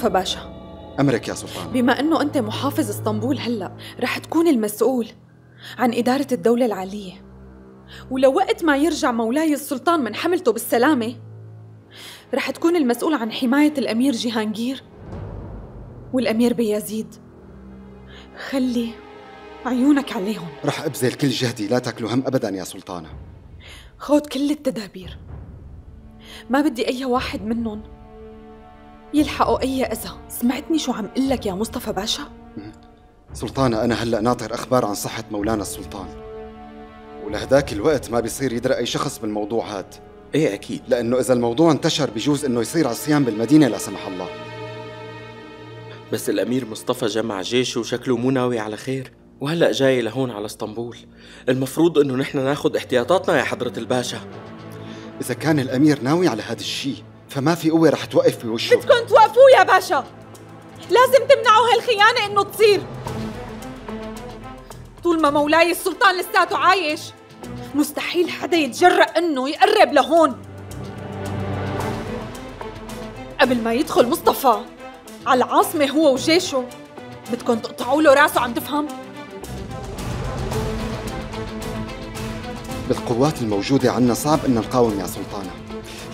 مصطفى باشا. أمرك يا سلطان. بما أنه أنت محافظ إسطنبول هلأ رح تكون المسؤول عن إدارة الدولة العالية. ولو وقت ما يرجع مولاي السلطان من حملته بالسلامة رح تكون المسؤول عن حماية الأمير جهانجير والأمير بيزيد خلي عيونك عليهم. رح أبذل كل جهدي لا تاكلوا هم أبدا يا سلطانة. خود كل التدابير. ما بدي أي واحد منهم يلحقوا أي أذى. سمعتني شو عم قلك يا مصطفى باشا؟ سلطانة أنا هلأ ناطر أخبار عن صحة مولانا السلطان. ولهداك الوقت ما بيصير يدرى أي شخص بالموضوع هاد. إيه أكيد. لأنه إذا الموضوع انتشر بجوز إنه يصير عصيان بالمدينة لا سمح الله. بس الأمير مصطفى جمع جيشه وشكله مو ناوي على خير. وهلأ جاي لهون على اسطنبول. المفروض إنه نحن ناخذ احتياطاتنا يا حضرة الباشا. إذا كان الأمير ناوي على هذا الشيء فما في قوة رح توقف بوشه بدكم توقفوه يا باشا. لازم تمنعوا هالخيانة إنه تصير. طول ما مولاي السلطان لساته عايش مستحيل حدا يتجرأ إنه يقرب لهون. قبل ما يدخل مصطفى على العاصمة هو وجيشه بدكم تقطعوا له راسه عم تفهم؟ بالقوات الموجودة عنا صعب إن نقاوم يا سلطانة.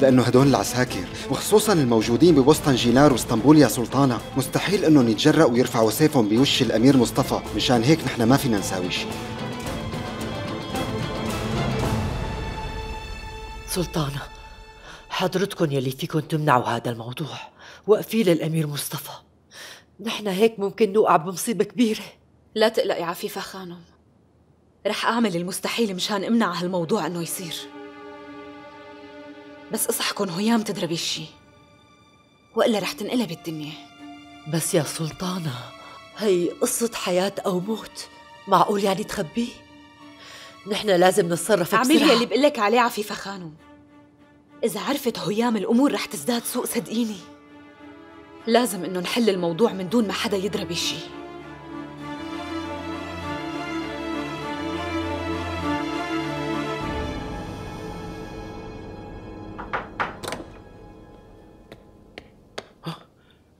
لأنه هدول العساكر وخصوصا الموجودين بوسطن جيلار وإسطنبول يا سلطانة. مستحيل إنهم يتجرأوا ويرفعوا سيفهم بوش الأمير مصطفى. مشان هيك نحن ما فينا نساوي شيء. سلطانة حضرتكم يلي فيكم تمنعوا هذا الموضوع. وقفي للأمير مصطفى. نحن هيك ممكن نوقع بمصيبة كبيرة. لا تقلقي عفيفة خانم. رح أعمل المستحيل مشان أمنع هالموضوع إنه يصير. بس اصحكن هيام تدرى بشي وإلا رح تنقلب الدنيا بس يا سلطانة هي قصة حياة أو موت معقول يعني تخبيه؟ نحن لازم نتصرف اعملي بسرعة اللي بقلك عليه عفيفة خانم إذا عرفت هيام الأمور رح تزداد سوء صدقيني. لازم إنه نحل الموضوع من دون ما حدا يدرى بشي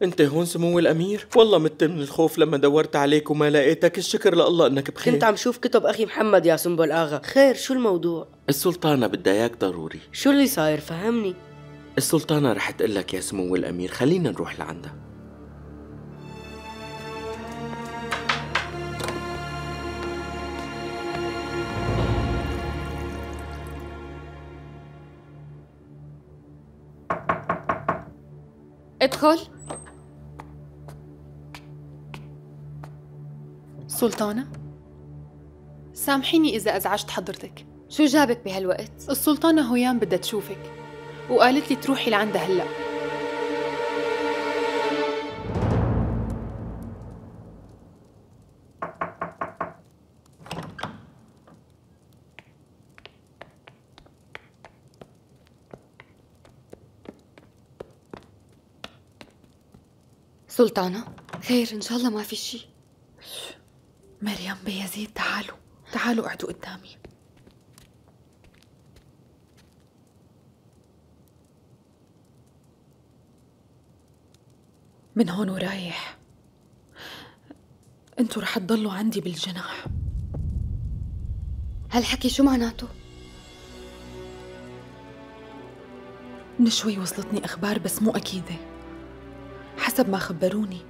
انت هون سمو الأمير؟ والله مت من الخوف لما دورت عليك وما لقيتك. الشكر لله إنك بخير. كنت عم شوف كتب أخي محمد يا سنبل آغا خير شو الموضوع؟ السلطانة بدها إياك ضروري. شو اللي صاير؟ فهمني. السلطانة رح تقلك يا سمو الأمير خلينا نروح لعندها. ادخل. سلطانة؟ سامحيني إذا أزعجت حضرتك. شو جابك بهالوقت؟ السلطانة هيام بدها تشوفك وقالت لي تروحي لعندها هلأ. سلطانة خير إن شاء الله ما في شي. مريم بيزيد تعالوا. تعالوا اقعدوا قدامي. من هون ورايح. أنتوا رح تضلوا عندي بالجناح. هالحكي شو معناته؟ من شوي وصلتني أخبار بس مو أكيدة. حسب ما خبروني.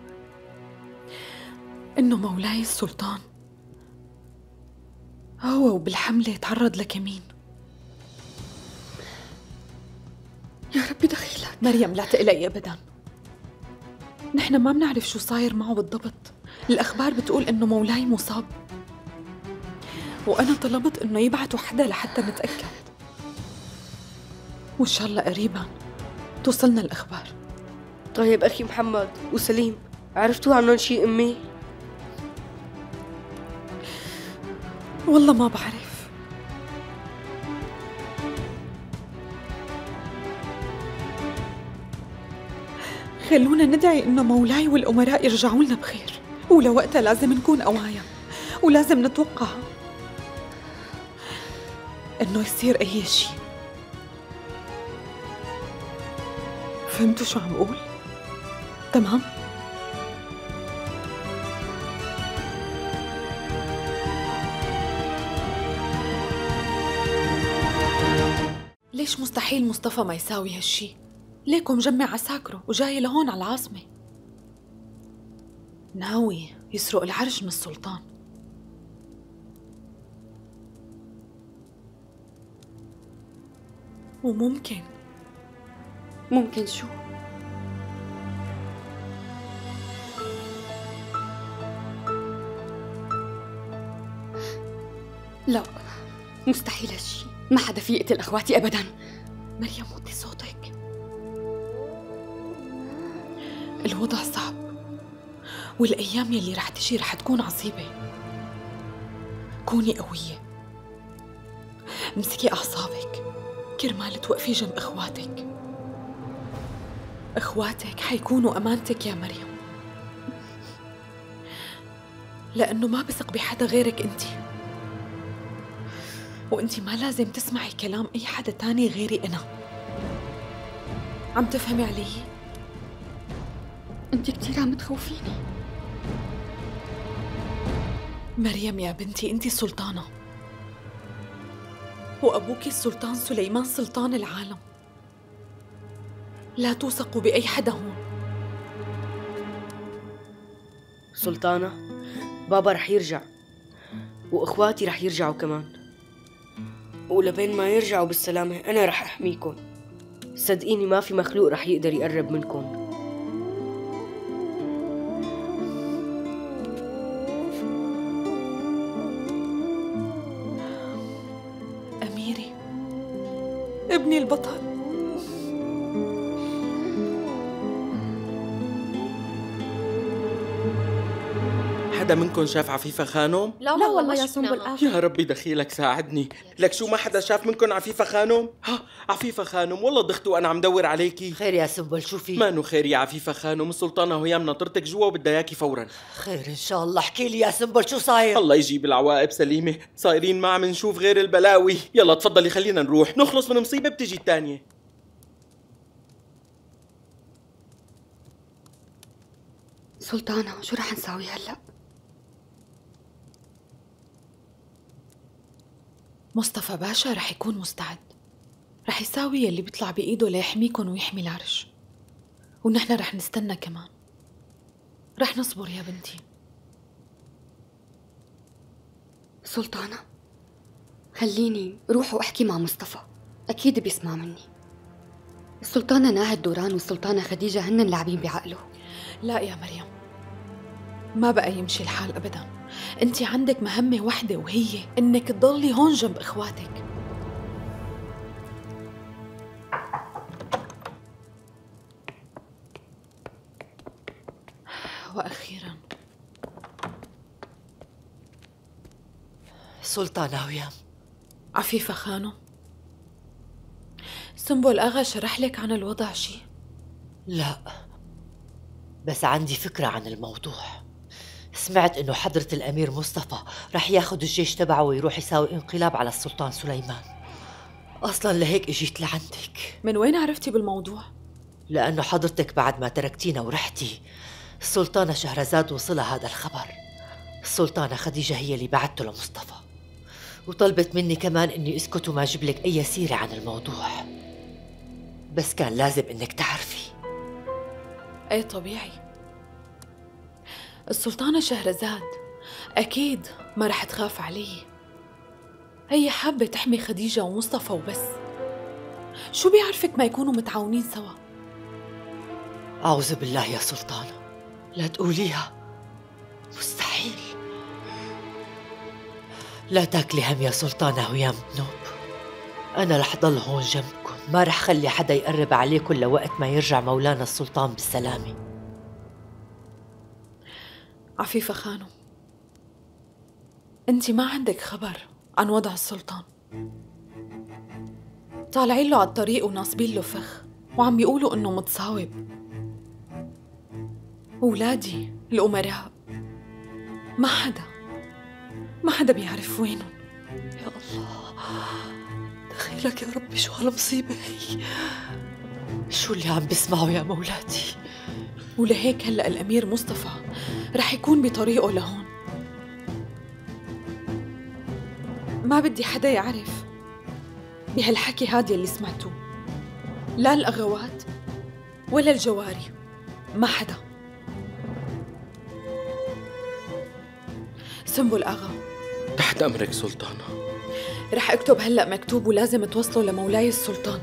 إنه مولاي السلطان. هو وبالحملة تعرض لكمين يا ربي دخيلك. مريم لا تقلقي أبدا. نحن ما بنعرف شو صاير معه بالضبط. الأخبار بتقول إنه مولاي مصاب. وأنا طلبت إنه يبعتوا حدا لحتى نتأكد. وإن شاء الله قريبا توصلنا الأخبار. طيب أخي محمد وسليم عرفتوا عنهم شي أمي؟ والله ما بعرف خلونا ندعي إنه مولاي والأمراء يرجعوا لنا بخير ولوقتها لازم نكون قوايا ولازم نتوقع إنه يصير أي شيء فهمتوا شو عم بقول؟ تمام؟ ليش مستحيل مصطفى ما يساوي هالشي؟ ليكو مجمع عساكره وجاي لهون على العاصمة؟ ناوي يسرق العرش من السلطان. وممكن. ممكن شو؟ لا مستحيل هالشي. ما حدا في يقتل أخواتي ابدا. مريم وطي صوتك. الوضع صعب والأيام يلي رح تجي رح تكون عصيبة. كوني قوية. امسكي أعصابك. كرمال توقفي جنب إخواتك. إخواتك حيكونوا أمانتك يا مريم. لأنه ما بثق بحدا غيرك أنتِ. وانت ما لازم تسمعي كلام اي حدا تاني غيري أنا. عم تفهمي علي؟ انت كثير عم تخوفيني. مريم يا بنتي انت سلطانة. وابوك السلطان سليمان سلطان العالم. لا توثقوا بأي حدا هون. سلطانة بابا رح يرجع. وإخواتي رح يرجعوا كمان. ولبين ما يرجعوا بالسلامة أنا رح أحميكم. صدقيني ما في مخلوق رح يقدر يقرب منكم. أميري ابني البطل. حدا منكم شاف عفيفة خانم؟ لا, لا والله يا سنبل آخر يا ربي دخيلك ساعدني لك شو ما حدا شاف منكم عفيفة خانم؟ ها عفيفة خانم والله ضخت وأنا عم دور عليكي خير يا سنبل شو في؟ مانو خير يا عفيفة خانم السلطانة وهي مناطرتك جوا وبدها اياكي فورا خير إن شاء الله احكي لي يا سنبل شو صاير؟ الله يجيب العواقب سليمة صايرين ما عم نشوف غير البلاوي يلا تفضلي خلينا نروح نخلص من مصيبة بتجي الثانية سلطانة شو رح نساوي هلأ؟ مصطفى باشا رح يكون مستعد. رح يساوي يلي بيطلع بإيده ليحميكن ويحمي العرش. ونحن رح نستنى كمان. رح نصبر يا بنتي. سلطانة خليني روح وأحكي مع مصطفى. أكيد بيسمع مني. السلطانة ناهد دوران والسلطانة خديجة هن لاعبين بعقله. لا يا مريم ما بقى يمشي الحال أبداً. انت عندك مهمة وحدة وهي إنك تضلي هون جنب إخواتك. وأخيرا. سلطانة ويام عفيفة خانو. سنبل أغا شرح لك عن الوضع شي؟ لا. بس عندي فكرة عن الموضوع. سمعت إنه حضرة الأمير مصطفى رح ياخذ الجيش تبعه ويروح يساوي انقلاب على السلطان سليمان. أصلا لهيك إجيت لعندك. من وين عرفتي بالموضوع؟ لأنه حضرتك بعد ما تركتينا ورحتي السلطانة شهرزاد وصلها هذا الخبر. السلطانة خديجة هي اللي بعته لمصطفى. وطلبت مني كمان إني أسكت وما أجيب لك أي سيرة عن الموضوع. بس كان لازم إنك تعرفي. إيه طبيعي. السلطانة شهرزاد. أكيد ما رح تخاف علي. هي حابة تحمي خديجة ومصطفى وبس. شو بيعرفك ما يكونوا متعاونين سوا؟ أعوذ بالله يا سلطانة. لا تقوليها. مستحيل. لا تاكلي هم يا سلطانة ويا نوب أنا رح ضل هون جنبكم. ما رح خلي حدا يقرب عليكم لوقت ما يرجع مولانا السلطان بالسلامة. عفيفة خانو انت ما عندك خبر عن وضع السلطان. طالعين له على الطريق وناصبين له فخ وعم بيقولوا إنه متصاوب. اولادي الأمراء ما حدا ما حدا بيعرف وينهم. يا الله دخيلك يا ربي شو هالمصيبة هي. شو اللي عم بسمعه يا مولاتي؟ ولهيك هلأ الأمير مصطفى رح يكون بطريقه لهون. ما بدي حدا يعرف بهالحكي هاد يلي سمعتوه لا الأغوات ولا الجواري ما حدا. سنبل أغا تحت أمرك سلطانة. رح اكتب هلأ مكتوب ولازم توصله لمولاي السلطان.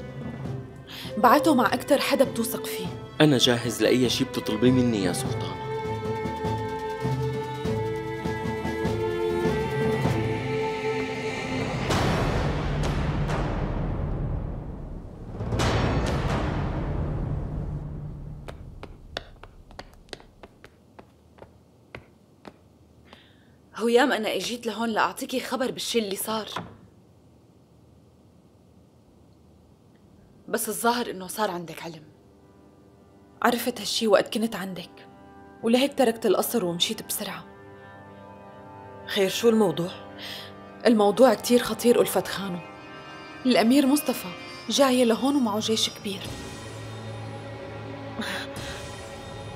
بعته مع أكتر حدا بتوثق فيه. أنا جاهز لأي شي بتطلبيه مني يا سلطانة هيام أنا إجيت لهون لأعطيكي خبر بالشي اللي صار. بس الظاهر إنه صار عندك علم. عرفت هالشي وقت كنت عندك ولهيك تركت القصر ومشيت بسرعة. خير شو الموضوع؟ الموضوع كتير خطير ألفت خانو. الأمير مصطفى جاي لهون ومعه جيش كبير.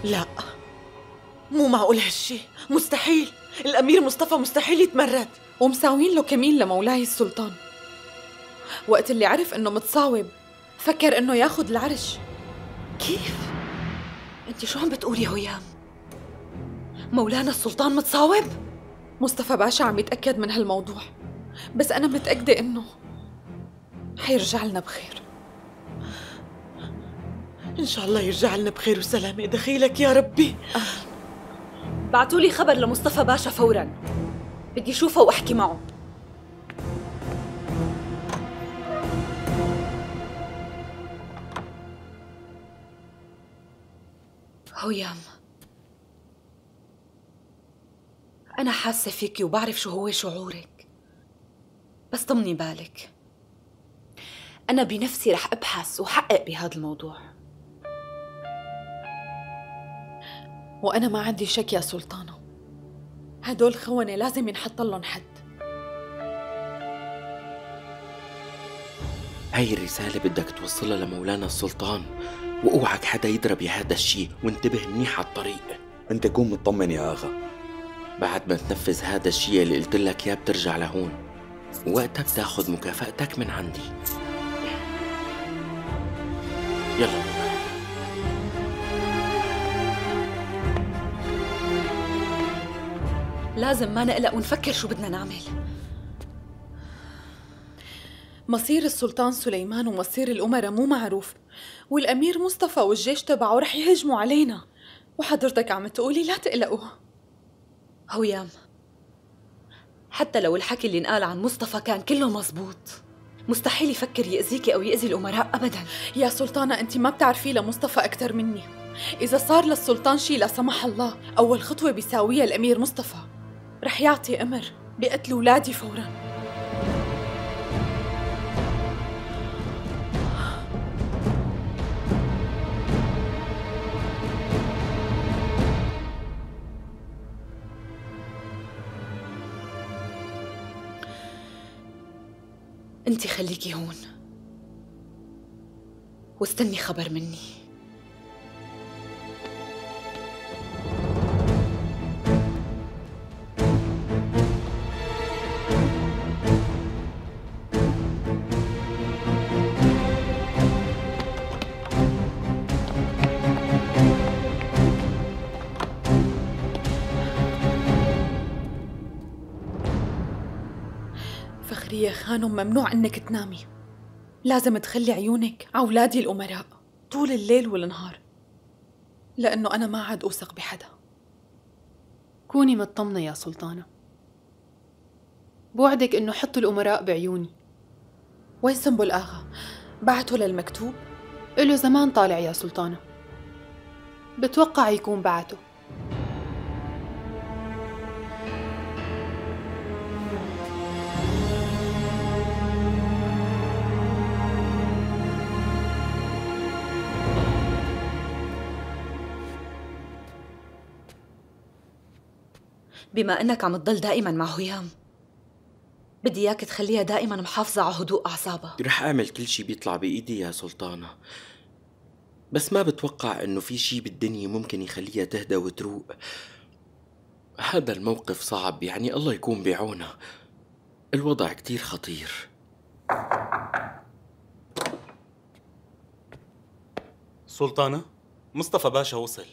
لا مو معقول هالشي مستحيل. الأمير مصطفى مستحيل يتمرد. ومساوين له كمين لمولاي السلطان. وقت اللي عرف إنه متصاوب فكر إنه ياخد العرش. كيف؟ انت شو عم بتقولي هيام؟ مولانا السلطان متصاوب؟ مصطفى باشا عم يتأكد من هالموضوع. بس أنا متأكدة إنه حيرجع لنا بخير. إن شاء الله يرجع لنا بخير وسلامة. دخيلك يا ربي. بعتوا لي خبر لمصطفى باشا فورا. بدي اشوفه وأحكي معه. هيام أنا حاسة فيكي وبعرف شو هو شعورك. بس طمني بالك. أنا بنفسي رح أبحث وحقق بهذا الموضوع. وأنا ما عندي شك يا سلطانة. هدول خونة لازم ينحط لهم حد. هاي الرسالة بدك توصلها لمولانا السلطان. وأوعك حدا يدرى بهذا الشي وانتبه منيح على الطريق أنت كون مطمن يا آغا. بعد ما تنفذ هذا الشي اللي قلت لك اياه بترجع لهون. وقتها بتاخذ مكافأتك من عندي. يلا. لازم ما نقلق ونفكر شو بدنا نعمل. مصير السلطان سليمان ومصير الأمراء مو معروف. والأمير مصطفى والجيش تبعه رح يهجموا علينا. وحضرتك عم تقولي لا تقلقوا. هويام حتى لو الحكي اللي انقال عن مصطفى كان كله مزبوط مستحيل يفكر يأذيكي أو يأذي الأمراء أبدا. يا سلطانة أنت ما بتعرفي لمصطفى أكثر مني. إذا صار للسلطان شي لا سمح الله أول خطوة بيساويها الأمير مصطفى. رح يعطي أمر بقتل ولادي فوراً. انت خليكي هون. واستني خبر مني. فخرية خانم ممنوع إنك تنامي. لازم تخلي عيونك على أولادي الأمراء طول الليل والنهار لأنه أنا ما عاد أوثق بحدا. كوني مطمنة يا سلطانة. بوعدك إنه حط الأمراء بعيوني. وين سنبل آغا؟ بعته للمكتوب؟ إله زمان طالع يا سلطانة. بتوقع يكون بعته. بما أنك عم تضل دائما مع هيام بدي إياك تخليها دائما محافظة على هدوء أعصابها. رح أعمل كل شي بيطلع بإيدي يا سلطانة. بس ما بتوقع إنه في شي بالدنيا ممكن يخليها تهدى وتروق. هذا الموقف صعب يعني الله يكون بعونه. الوضع كتير خطير. سلطانة مصطفى باشا وصل.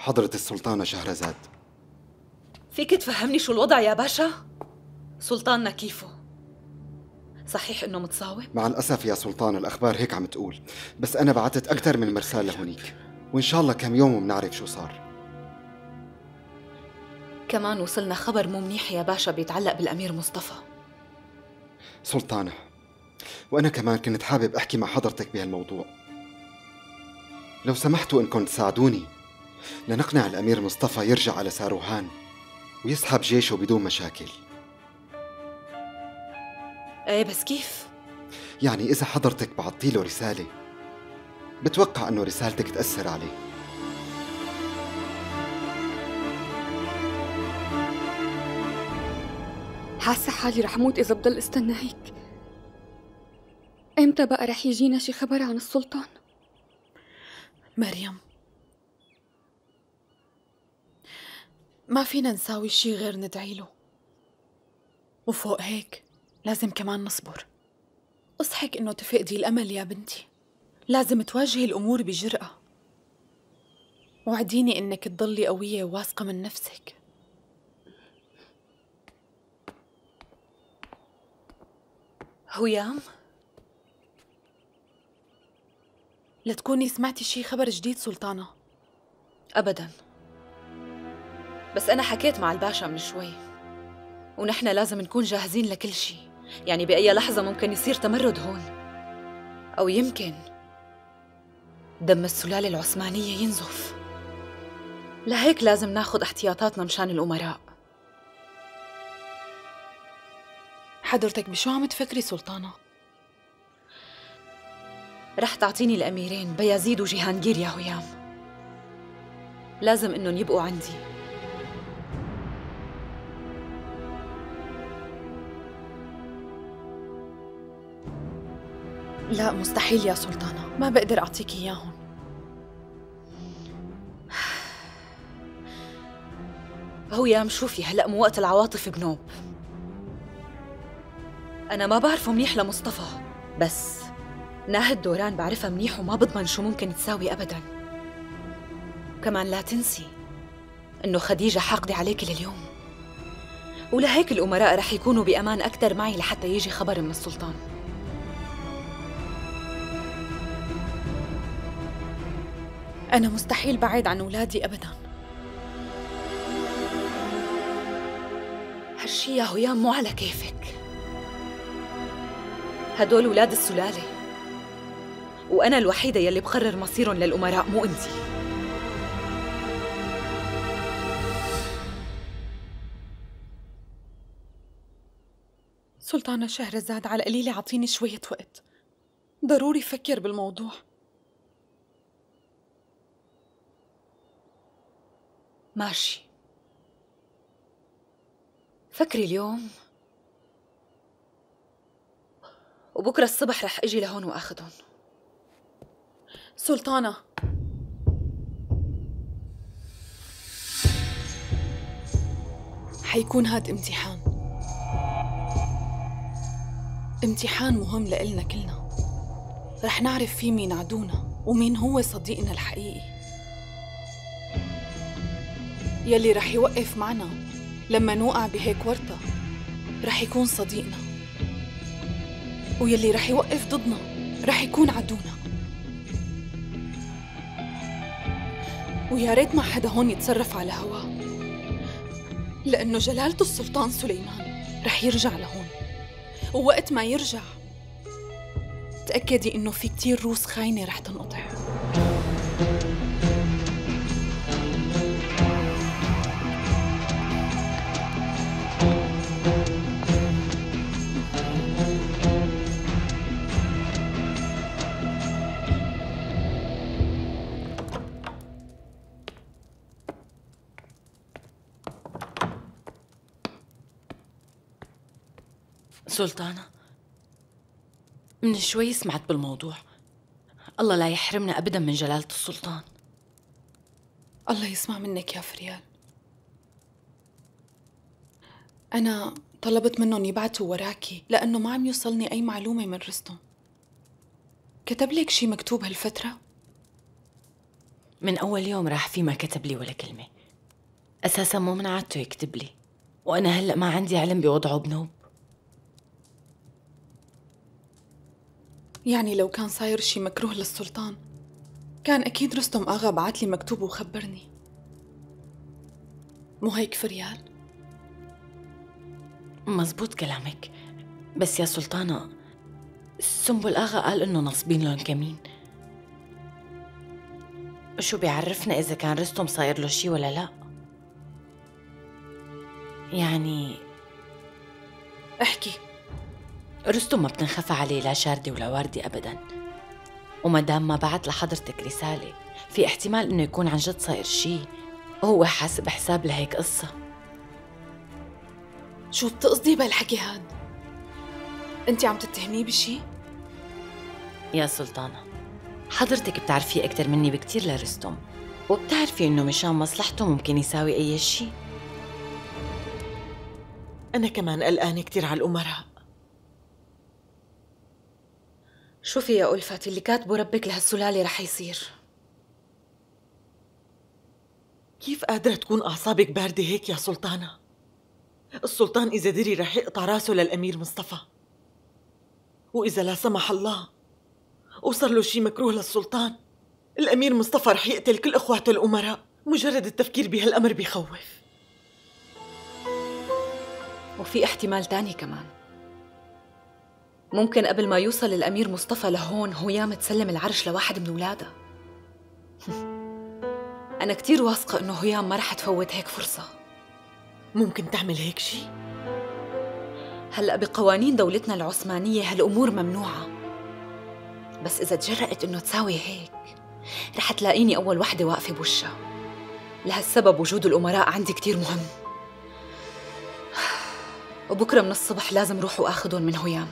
حضرة السلطانة شهرزاد. فيك تفهمني شو الوضع يا باشا؟ سلطاننا كيفه؟ صحيح إنه متصاوب؟ مع الأسف يا سلطان الأخبار هيك عم تقول. بس أنا بعتت أكثر من مرسال لهونيك. وإن شاء الله كم يوم وبنعرف شو صار. كمان وصلنا خبر مو منيح يا باشا بيتعلق بالأمير مصطفى. سلطانة وأنا كمان كنت حابب أحكي مع حضرتك بهالموضوع. لو سمحتوا إنكم تساعدوني. لنقنع الأمير مصطفى يرجع على ساروهان ويسحب جيشه بدون مشاكل إيه بس كيف؟ يعني إذا حضرتك بعطي له رسالة بتوقع إنه رسالتك تأثر عليه حاسة حالي رح موت إذا بضل استنى هيك إمتى بقى رح يجينا شي خبر عن السلطان؟ مريم ما فينا نساوي شي غير ندعي له. وفوق هيك لازم كمان نصبر. اصحك إنه تفقدي الأمل يا بنتي. لازم تواجهي الأمور بجرأة. وعديني إنك تضلي قوية وواثقة من نفسك. هيام؟ لتكوني سمعتي شي خبر جديد سلطانة؟ أبدا. بس أنا حكيت مع الباشا من شوي. ونحن لازم نكون جاهزين لكل شي. يعني بأي لحظة ممكن يصير تمرد هون. أو يمكن دم السلالة العثمانية ينزف. لهيك لازم ناخد احتياطاتنا مشان الأمراء. حضرتك بشو عم تفكري سلطانة؟ رح تعطيني الأميرين بيازيد وجيهانجير يا هيام لازم إنهم يبقوا عندي. لا مستحيل يا سلطانة. ما بقدر أعطيك إياهم. هيام شوفي هلأ مو وقت العواطف بنوب. أنا ما بعرفه منيح لمصطفى. بس ناهد دوران بعرفها منيح وما بضمن شو ممكن تساوي أبدا. كمان لا تنسي إنه خديجة حاقدة عليك لليوم. ولهيك الأمراء رح يكونوا بأمان أكثر معي لحتى يجي خبر من السلطان. أنا مستحيل بعيد عن أولادي أبدا. هالشي يا هيام مو على كيفك. هدول ولاد السلالة. وأنا الوحيدة يلي بقرر مصيرهم للأمراء مو أنتي سلطانة شهرزاد على قليلة عطيني شوية وقت. ضروري فكر بالموضوع. ماشي. فكري اليوم. وبكرة الصبح رح إجي لهون وآخذهم. سلطانة. حيكون هاد امتحان. امتحان مهم لإلنا كلنا. رح نعرف فيه مين عدونا ومين هو صديقنا الحقيقي. يلي رح يوقف معنا لما نوقع بهيك ورطة. رح يكون صديقنا. ويلي رح يوقف ضدنا رح يكون عدونا. ويا ريت ما حدا هون يتصرف على هواه لأنه جلالة السلطان سليمان رح يرجع لهون. ووقت ما يرجع تأكدي إنه في كتير روس خاينة رح تنقطع. سلطانة. من شوي سمعت بالموضوع. الله لا يحرمنا أبدا من جلالة السلطان. الله يسمع منك يا فريال. أنا طلبت منهم يبعتوا وراكي لأنه ما عم يوصلني أي معلومة من رستم. كتب لك شي مكتوب هالفترة؟ من أول يوم راح في ما كتب لي ولا كلمة. أساسا مو من عادته يكتب لي. وأنا هلأ ما عندي علم بوضعه بنوب. يعني لو كان صاير شي مكروه للسلطان كان أكيد رستم آغا بعت لي مكتوب وخبرني. مو هيك فريال؟ مزبوط كلامك. بس يا سلطانة سنبل آغا قال إنه نصبين لهم كمين. شو بيعرفنا إذا كان رستم صاير له شي ولا لا؟ يعني احكي. رستم ما بتنخفى عليه لا شاردة ولا واردة أبدا. وما دام ما بعت لحضرتك رسالة في احتمال إنه يكون عن جد صاير شي. هو حاسب حساب لهيك قصة. شو بتقصدي بهالحكي هاد؟ انت عم تتهميه بشي؟ يا سلطانة حضرتك بتعرفي أكثر مني بكتير لرستم وبتعرفي إنه مشان مصلحته ممكن يساوي أي شي. أنا كمان قلقانة كتير على الأمراء. شوفي يا ألفت اللي كاتبه ربك لهالسلالة رح يصير. كيف قادرة تكون أعصابك باردة هيك يا سلطانة؟ السلطان إذا دري رح يقطع راسه للأمير مصطفى. وإذا لا سمح الله وصل له شي مكروه للسلطان الأمير مصطفى رح يقتل كل إخواته الأمراء مجرد التفكير بهالأمر بيخوف. وفي احتمال تاني كمان. ممكن قبل ما يوصل الأمير مصطفى لهون هيام تسلم العرش لواحد من ولادها أنا كتير واثقة إنه هيام ما رح تفوت هيك فرصة. ممكن تعمل هيك شي؟ هلأ بقوانين دولتنا العثمانية هالأمور ممنوعة. بس إذا تجرأت إنه تساوي هيك رح تلاقيني أول وحدة واقفة بوشها. لهالسبب وجود الأمراء عندي كتير مهم. وبكرة من الصبح لازم روح وآخذهم من هيام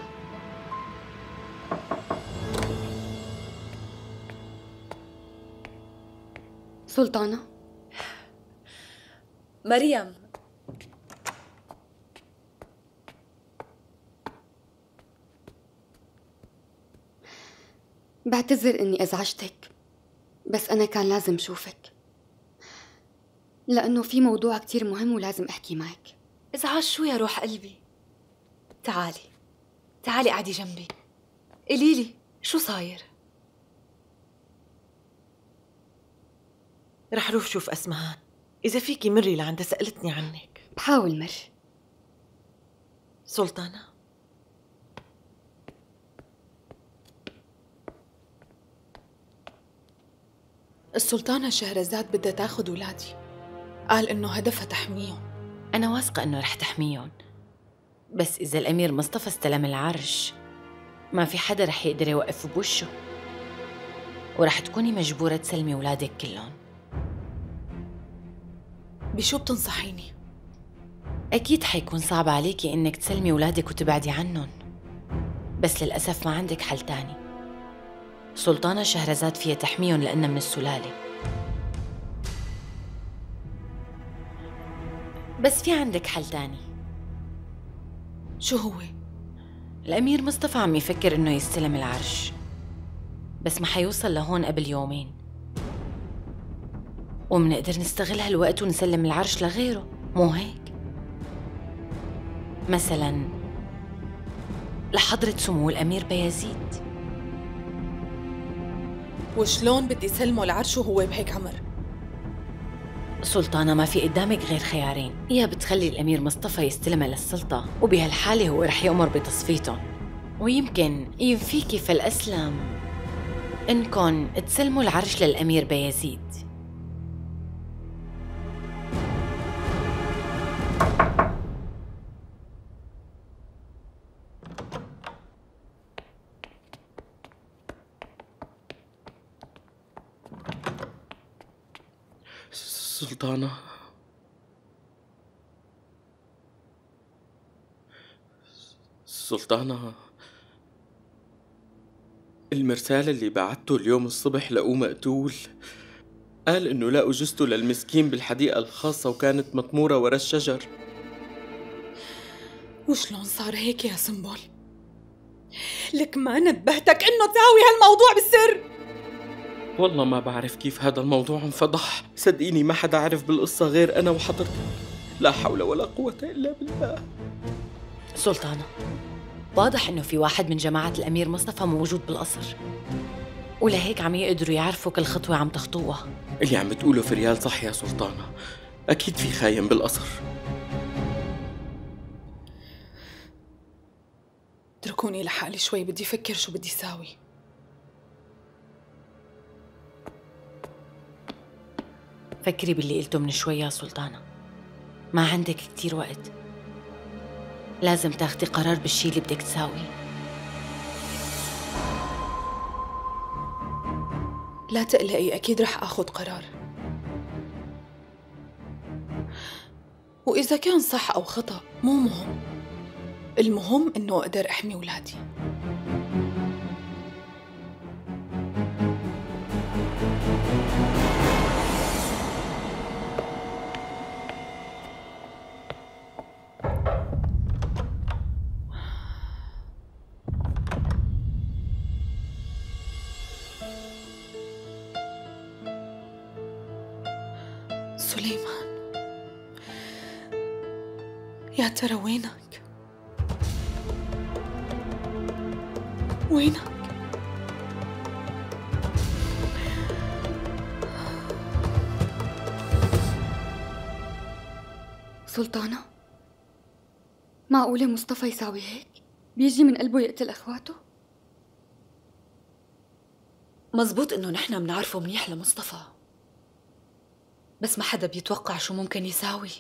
سلطانة. مريم. بعتذر إني أزعجتك بس أنا كان لازم شوفك لأنه في موضوع كتير مهم ولازم أحكي معك. إزعاج شو يا روح قلبي؟ تعالي تعالي قعدي جنبي. قوليلي شو صاير؟ رح روح شوف أسمهان إذا فيكي مري لعندها سألتني عنك. بحاول مر. سلطانة؟ السلطانة شهرزاد بدها تاخد ولادي. قال إنه هدفها تحميهم. أنا واثقة إنه رح تحميهم. بس إذا الأمير مصطفى استلم العرش ما في حدا رح يقدر يوقف بوشه. ورح تكوني مجبورة تسلمي ولادك كلهم. بشو بتنصحيني؟ أكيد حيكون صعب عليكي إنك تسلمي ولادك وتبعدي عنهم. بس للأسف ما عندك حل تاني. سلطانة شهرزاد فيها تحميهم لأنها من السلالة. بس في عندك حل تاني. شو هو؟ الأمير مصطفى عم يفكر إنه يستلم العرش بس ما حيوصل لهون قبل يومين ومنقدر نستغل هالوقت ونسلم العرش لغيره مو هيك؟ مثلا لحضرة سمو الأمير بيزيد وشلون بدي سلمه العرش وهو بهيك عمر؟ سلطانة ما في قدامك غير خيارين. يا بتخلي الأمير مصطفى يستلمها للسلطة وبهالحالة هو رح يأمر بتصفيتهم ويمكن ينفيكي فالأسلم إنكن تسلموا العرش للأمير بيزيد. سلطانة. سلطانة المرسال اللي بعته اليوم الصبح لقوه مقتول قال إنه لقوا جثته للمسكين بالحديقة الخاصة وكانت مطمورة ورا الشجر. وشلون صار هيك يا سنبل؟ لك ما نبهتك إنه تساوي هالموضوع بالسر؟ والله ما بعرف كيف هذا الموضوع انفضح. صدقيني ما حدا عرف بالقصة غير أنا وحضرتك. لا حول ولا قوة إلا بالله. سلطانة واضح إنه في واحد من جماعة الأمير مصطفى موجود بالقصر ولهيك عم يقدروا يعرفوا كل خطوة عم تخطوها. اللي عم بتقوله فريال صح يا سلطانة. أكيد في خاين بالقصر. اتركوني لحالي شوي بدي أفكر شو بدي ساوي. فكري باللي قلته من شوي يا سلطانة. ما عندك كتير وقت. لازم تاخدي قرار بالشي اللي بدك تساويه. لا تقلقي أكيد رح آخذ قرار. وإذا كان صح أو خطأ مو مهم. المهم إنه أقدر أحمي ولادي. يا ترى وينك؟ وينك؟ سلطانة معقولة مصطفى يساوي هيك؟ بيجي من قلبه يقتل أخواته؟ مزبوط إنه نحن منعرفه منيح لمصطفى بس ما حدا بيتوقع شو ممكن يساوي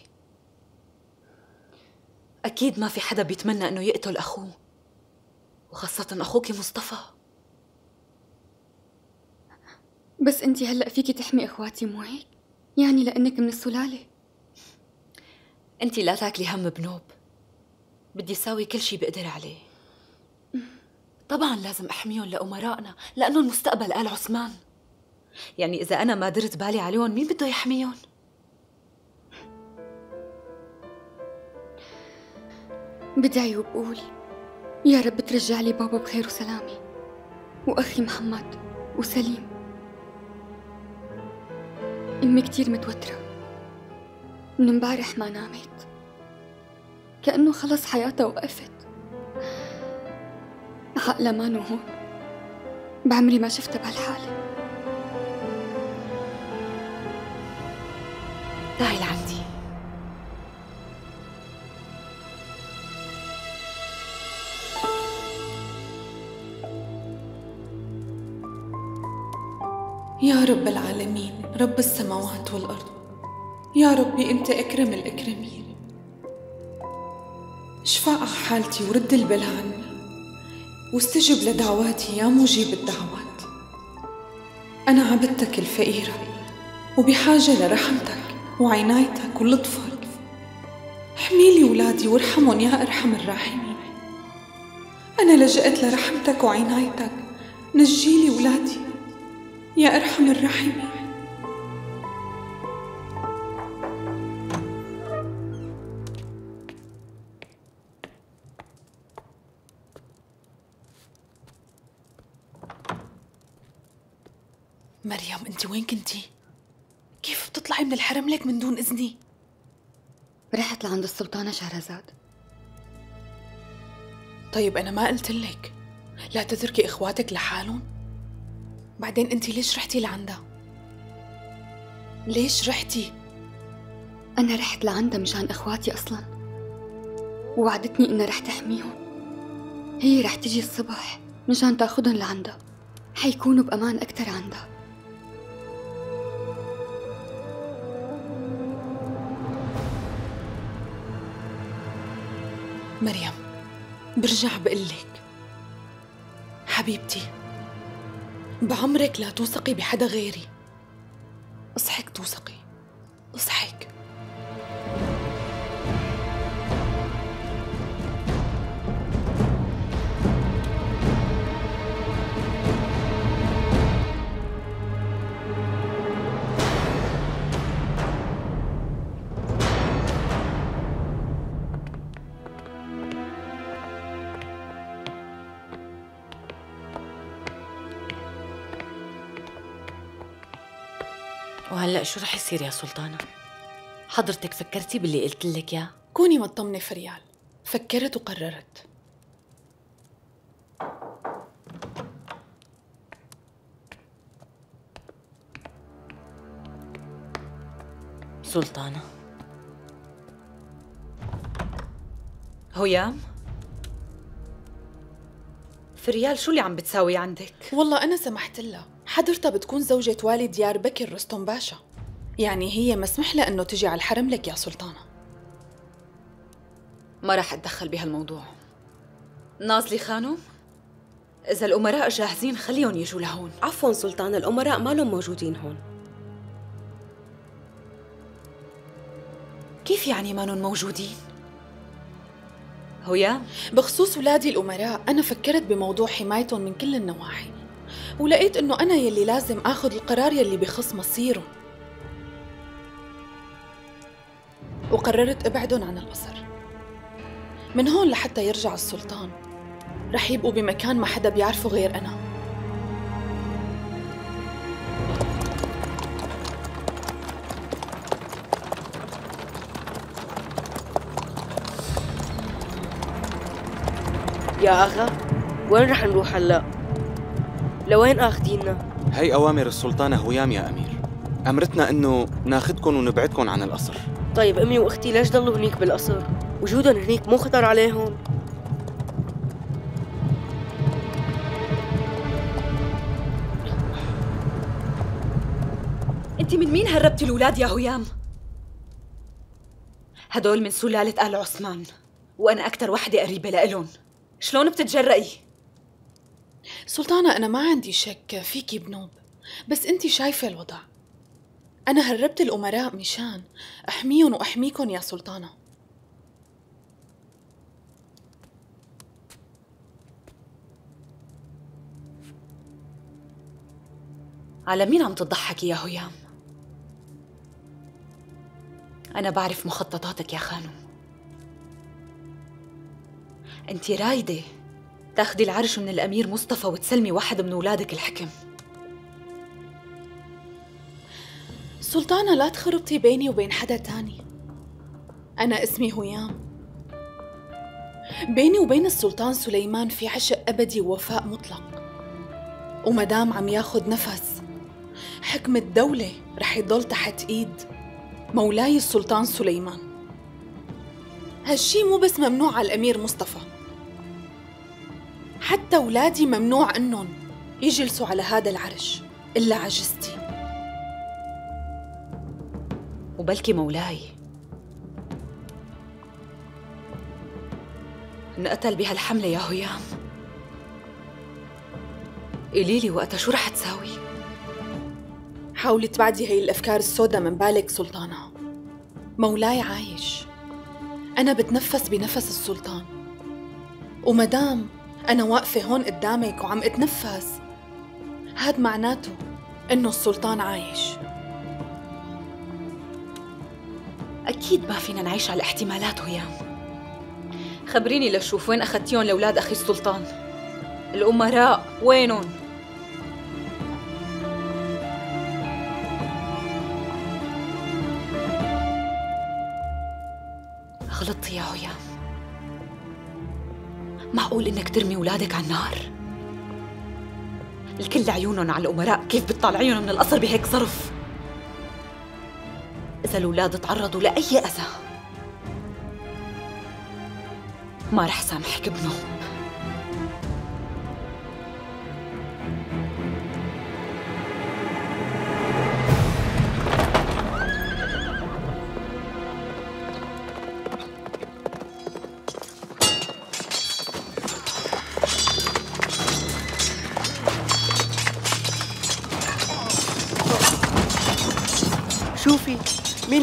أكيد ما في حدا بيتمنى إنه يقتل أخوه. وخاصة أخوك مصطفى. بس أنتي هلأ فيكي تحمي أخواتي مو هيك؟ يعني لأنك من السلالة. أنت لا تاكلي هم بنوب. بدي ساوي كل شي بقدر عليه. طبعا لازم أحميهم لأمرائنا لأنه المستقبل آل عثمان. يعني إذا أنا ما درت بالي عليهم مين بده يحميهم؟ بدعي وبقول يا رب ترجع لي بابا بخير وسلامة وأخي محمد وسليم. أمي كتير متوترة من امبارح ما نامت كأنه خلص حياتها وقفت. عقلها ما هون بعمري ما شفتها بهالحالة. تعي لعندي. يا رب العالمين رب السماوات والأرض. يا ربي أنت أكرم الأكرمين. اشفى على حالتي ورد البلا عني. واستجب لدعواتي يا مجيب الدعوات. أنا عبدتك الفقيرة وبحاجة لرحمتك وعنايتك ولطفك. احميلي ولادي وارحمهم يا أرحم الراحمين. أنا لجأت لرحمتك وعنايتك. نجيلي ولادي يا أرحم الراحمين مريم أنت وين كنتي؟ كيف بتطلعي من الحرم لك من دون إذني؟ رحت لعند السلطانة شهرزاد طيب أنا ما قلت لك لا تتركي إخواتك لحالهم؟ بعدين انت ليش رحتي لعندها؟ ليش رحتي؟ أنا رحت لعندها مشان إخواتي أصلا. ووعدتني إنها رح تحميهم. هي رح تجي الصبح مشان تاخدهم لعندها حيكونوا بأمان أكتر عندها. مريم برجع بقلك. حبيبتي. بعمرك لا توثقي بحدا غيري. اصحك توثقي. اصحك. وهلأ شو رح يصير يا سلطانة؟ حضرتك فكرتي باللي قلت لك يا؟ كوني مطمنة فريال. فكرت وقررت. سلطانة. هيام فريال شو اللي عم بتساوي عندك؟ والله أنا سمحت لها. حضرتها بتكون زوجة والد ديار بكر رستم باشا. يعني هي مسمح لها إنه تجي على الحرم لك يا سلطانة. ما راح أتدخل بهالموضوع. نازلي خانم إذا الأمراء جاهزين خليهم يجوا لهون. عفوا سلطان الأمراء ما لهم موجودين هون. كيف يعني مانن موجودين؟ هيام بخصوص ولادي الأمراء أنا فكرت بموضوع حمايتهم من كل النواحي. ولقيت إنه أنا يلي لازم آخذ القرار يلي بخص مصيرهم. وقررت أبعدهم عن القصر من هون لحتى يرجع السلطان رح يبقوا بمكان ما حدا بيعرفه غير أنا يا أغا وين رح نروح هلا؟ لوين آخدينا؟ هي أوامر السلطانة هيام يا أمير أمرتنا إنه ناخدكن ونبعدكن عن القصر طيب أمي وأختي ليش ضلوا هنيك بالقصر؟ وجودهم هنيك مو خطر عليهم؟ أنت من مين هربتي الولاد يا هيام؟ هدول من سلالة آل عثمان وأنا أكتر وحدة قريبة لإلهم شلون بتتجرئي؟ سلطانة أنا ما عندي شك فيكي بنوب بس أنت شايفة الوضع أنا هربت الأمراء مشان أحميهم وأحميكم يا سلطانة. على مين عم تضحكي يا هيام؟ أنا بعرف مخططاتك يا خانم. أنت رايدة تاخدي العرش من الأمير مصطفى وتسلمي واحد من أولادك الحكم. سلطانة لا تخربطي بيني وبين حدا تاني. أنا اسمي هيام بيني وبين السلطان سليمان في عشق أبدي ووفاء مطلق. ومدام عم ياخد نفس. حكم الدولة رح يضل تحت إيد مولاي السلطان سليمان. هالشي مو بس ممنوع على الأمير مصطفى. حتى أولادي ممنوع إنهم يجلسوا على هذا العرش إلا عجزتي. وبلكي مولاي. انقتل بهالحملة يا هيام قوليلي وقتها شو رح تساوي؟ حاولي تبعدي هي الأفكار السوداء من بالك سلطانة. مولاي عايش. أنا بتنفس بنفس السلطان. ومدام أنا واقفة هون قدامك وعم أتنفس هاد معناته إنه السلطان عايش. أكيد ما فينا نعيش على الاحتمالات هيام خبريني لشوف وين أخدتيهم لأولاد أخي السلطان الأمراء وينهم؟ غلطتي يا هيام معقول إنك ترمي أولادك على النار؟ الكل عيونهم على الأمراء كيف بتطلعيهم من القصر بهيك صرف؟ إذا الأولاد تعرضوا لأي أذى. ما رح سامحك ابنه.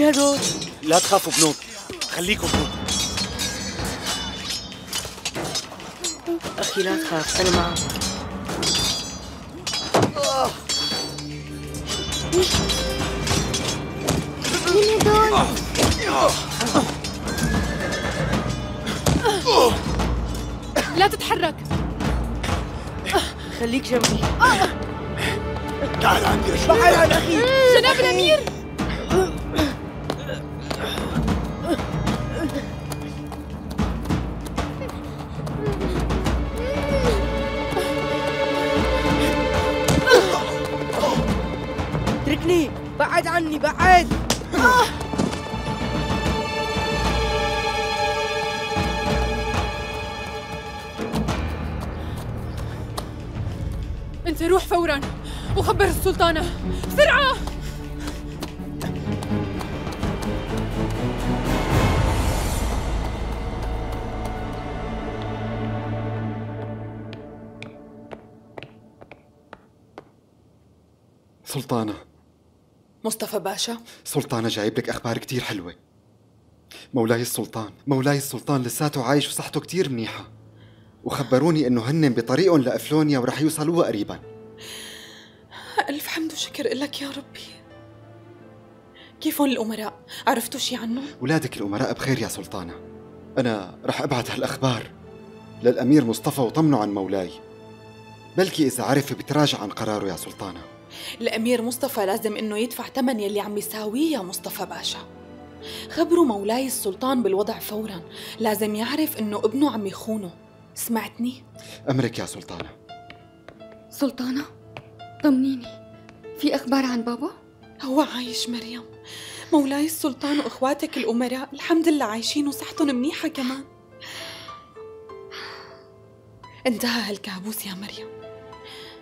هدول؟ لا تخافوا بنوب. خليكم بنوب. أخي لا تخاف أنا معك مين هدول؟ لا تتحرك. خليك جنبي. تعال عندي. يا بعد عن أخي جناب الأمير؟ بعد عني بعد. انت روح فورا وخبر السلطانة. بسرعة. سلطانة. مصطفى باشا. سلطانة جايب لك أخبار كتير حلوة. مولاي السلطان مولاي السلطان لساته عايش وصحته كتير منيحة. وخبروني إنه هن بطريقهم لأفلونيا ورح يوصلوها قريبا. ألف حمد وشكر لك يا ربي. كيفهم الأمراء؟ عرفتوا شي عنهم؟ ولادك الأمراء بخير يا سلطانة. أنا رح أبعت هالأخبار للأمير مصطفى وطمنه عن مولاي. بلكي إذا عرف بتراجع عن قراره يا سلطانة. الأمير مصطفى لازم إنه يدفع ثمن يلي عم يساويه يا مصطفى باشا. خبروا مولاي السلطان بالوضع فورا. لازم يعرف إنه ابنه عم يخونه. سمعتني؟ أمرك يا سلطانة. سلطانة طمنيني. في أخبار عن بابا؟ هو عايش مريم. مولاي السلطان وإخواتك الأمراء الحمد لله عايشين وصحتهم منيحة كمان. انتهى هالكابوس يا مريم.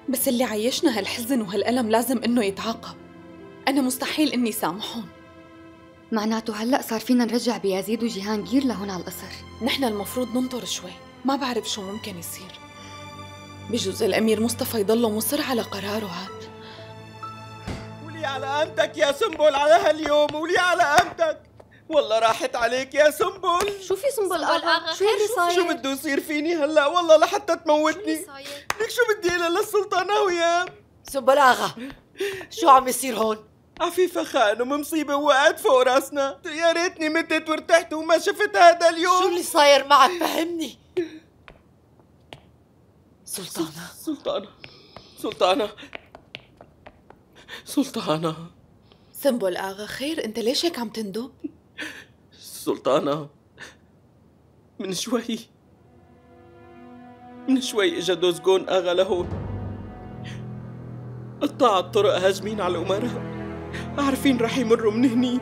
بس اللي عيشنا هالحزن وهالألم لازم إنه يتعاقب. أنا مستحيل إني سامحهم. معناته هلأ صار فينا نرجع بيزيد وجيهانجير لهون على القصر نحن المفروض ننطر شوي. ما بعرف شو ممكن يصير. بجوز الأمير مصطفى يضل مصر على قراره هاد ولي على قامتك يا سنبل على هاليوم ولي على قامتك والله راحت عليك يا سنبل. شو في سنبل أغا شو اللي صاير؟ شو بده يصير فيني هلا؟ والله لحتى تموتني. ليك شو بدي لها للسلطانة وياه؟ سنبل أغا شو عم يصير هون؟ عفيفة خانم مصيبة وقعت فوق راسنا. يا ريتني متت وارتحت وما شفت هذا اليوم. شو اللي صاير معك؟ فهمني. سلطانة. سلطانة. سلطانة. سلطانة. سنبل آغا خير أنت ليش هيك عم تندب؟ سلطانة من شوي من شوي إجا دوزجون اغا لهون قطاع الطرق هاجمين على الأمراء عارفين رح يمروا من هنيك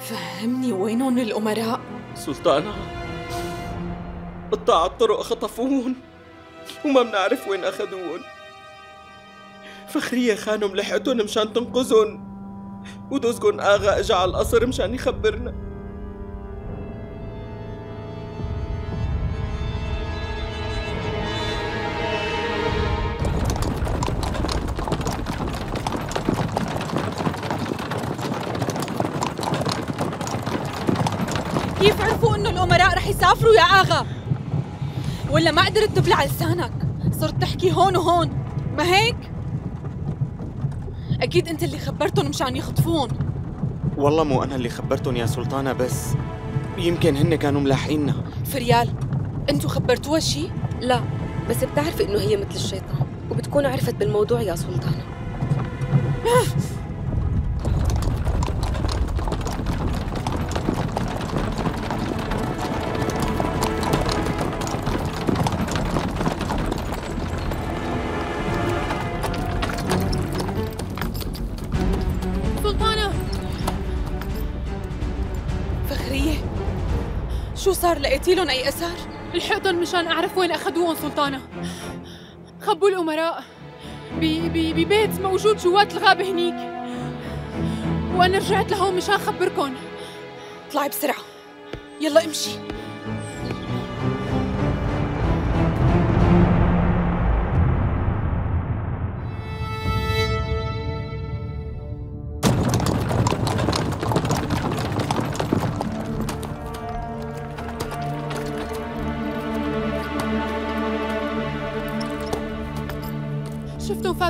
فهمني وينهم الأمراء؟ سلطانة قطاع الطرق خطفوهن وما بنعرف وين أخذوهن. فخرية خانم لحقتهم مشان تنقذهم ودوزجون آغا إجا على القصر مشان يخبرنا كيف عرفوا إنه الأمراء رح يسافروا يا آغا؟ ولا ما قدرت تبلع لسانك؟ صرت تحكي هون وهون، ما هيك؟ أكيد أنت اللي خبرتهم مشان يخطفون. والله مو أنا اللي خبرتهم يا سلطانة بس يمكن هن كانوا ملاحقيننا. فريال أنتوا خبرتوها شي؟ لا بس بتعرفي إنه هي مثل الشيطان وبتكون عرفت بالموضوع يا سلطانة. فخرية؟ شو صار لقيتي لهم أي أثر؟ لحقتهم مشان أعرف وين أخذوهم سلطانة. خبوا الأمراء بي بي ببيت موجود جوات الغابة هنيك. وأنا رجعت لهون مشان خبركن اطلعي بسرعة. يلا امشي.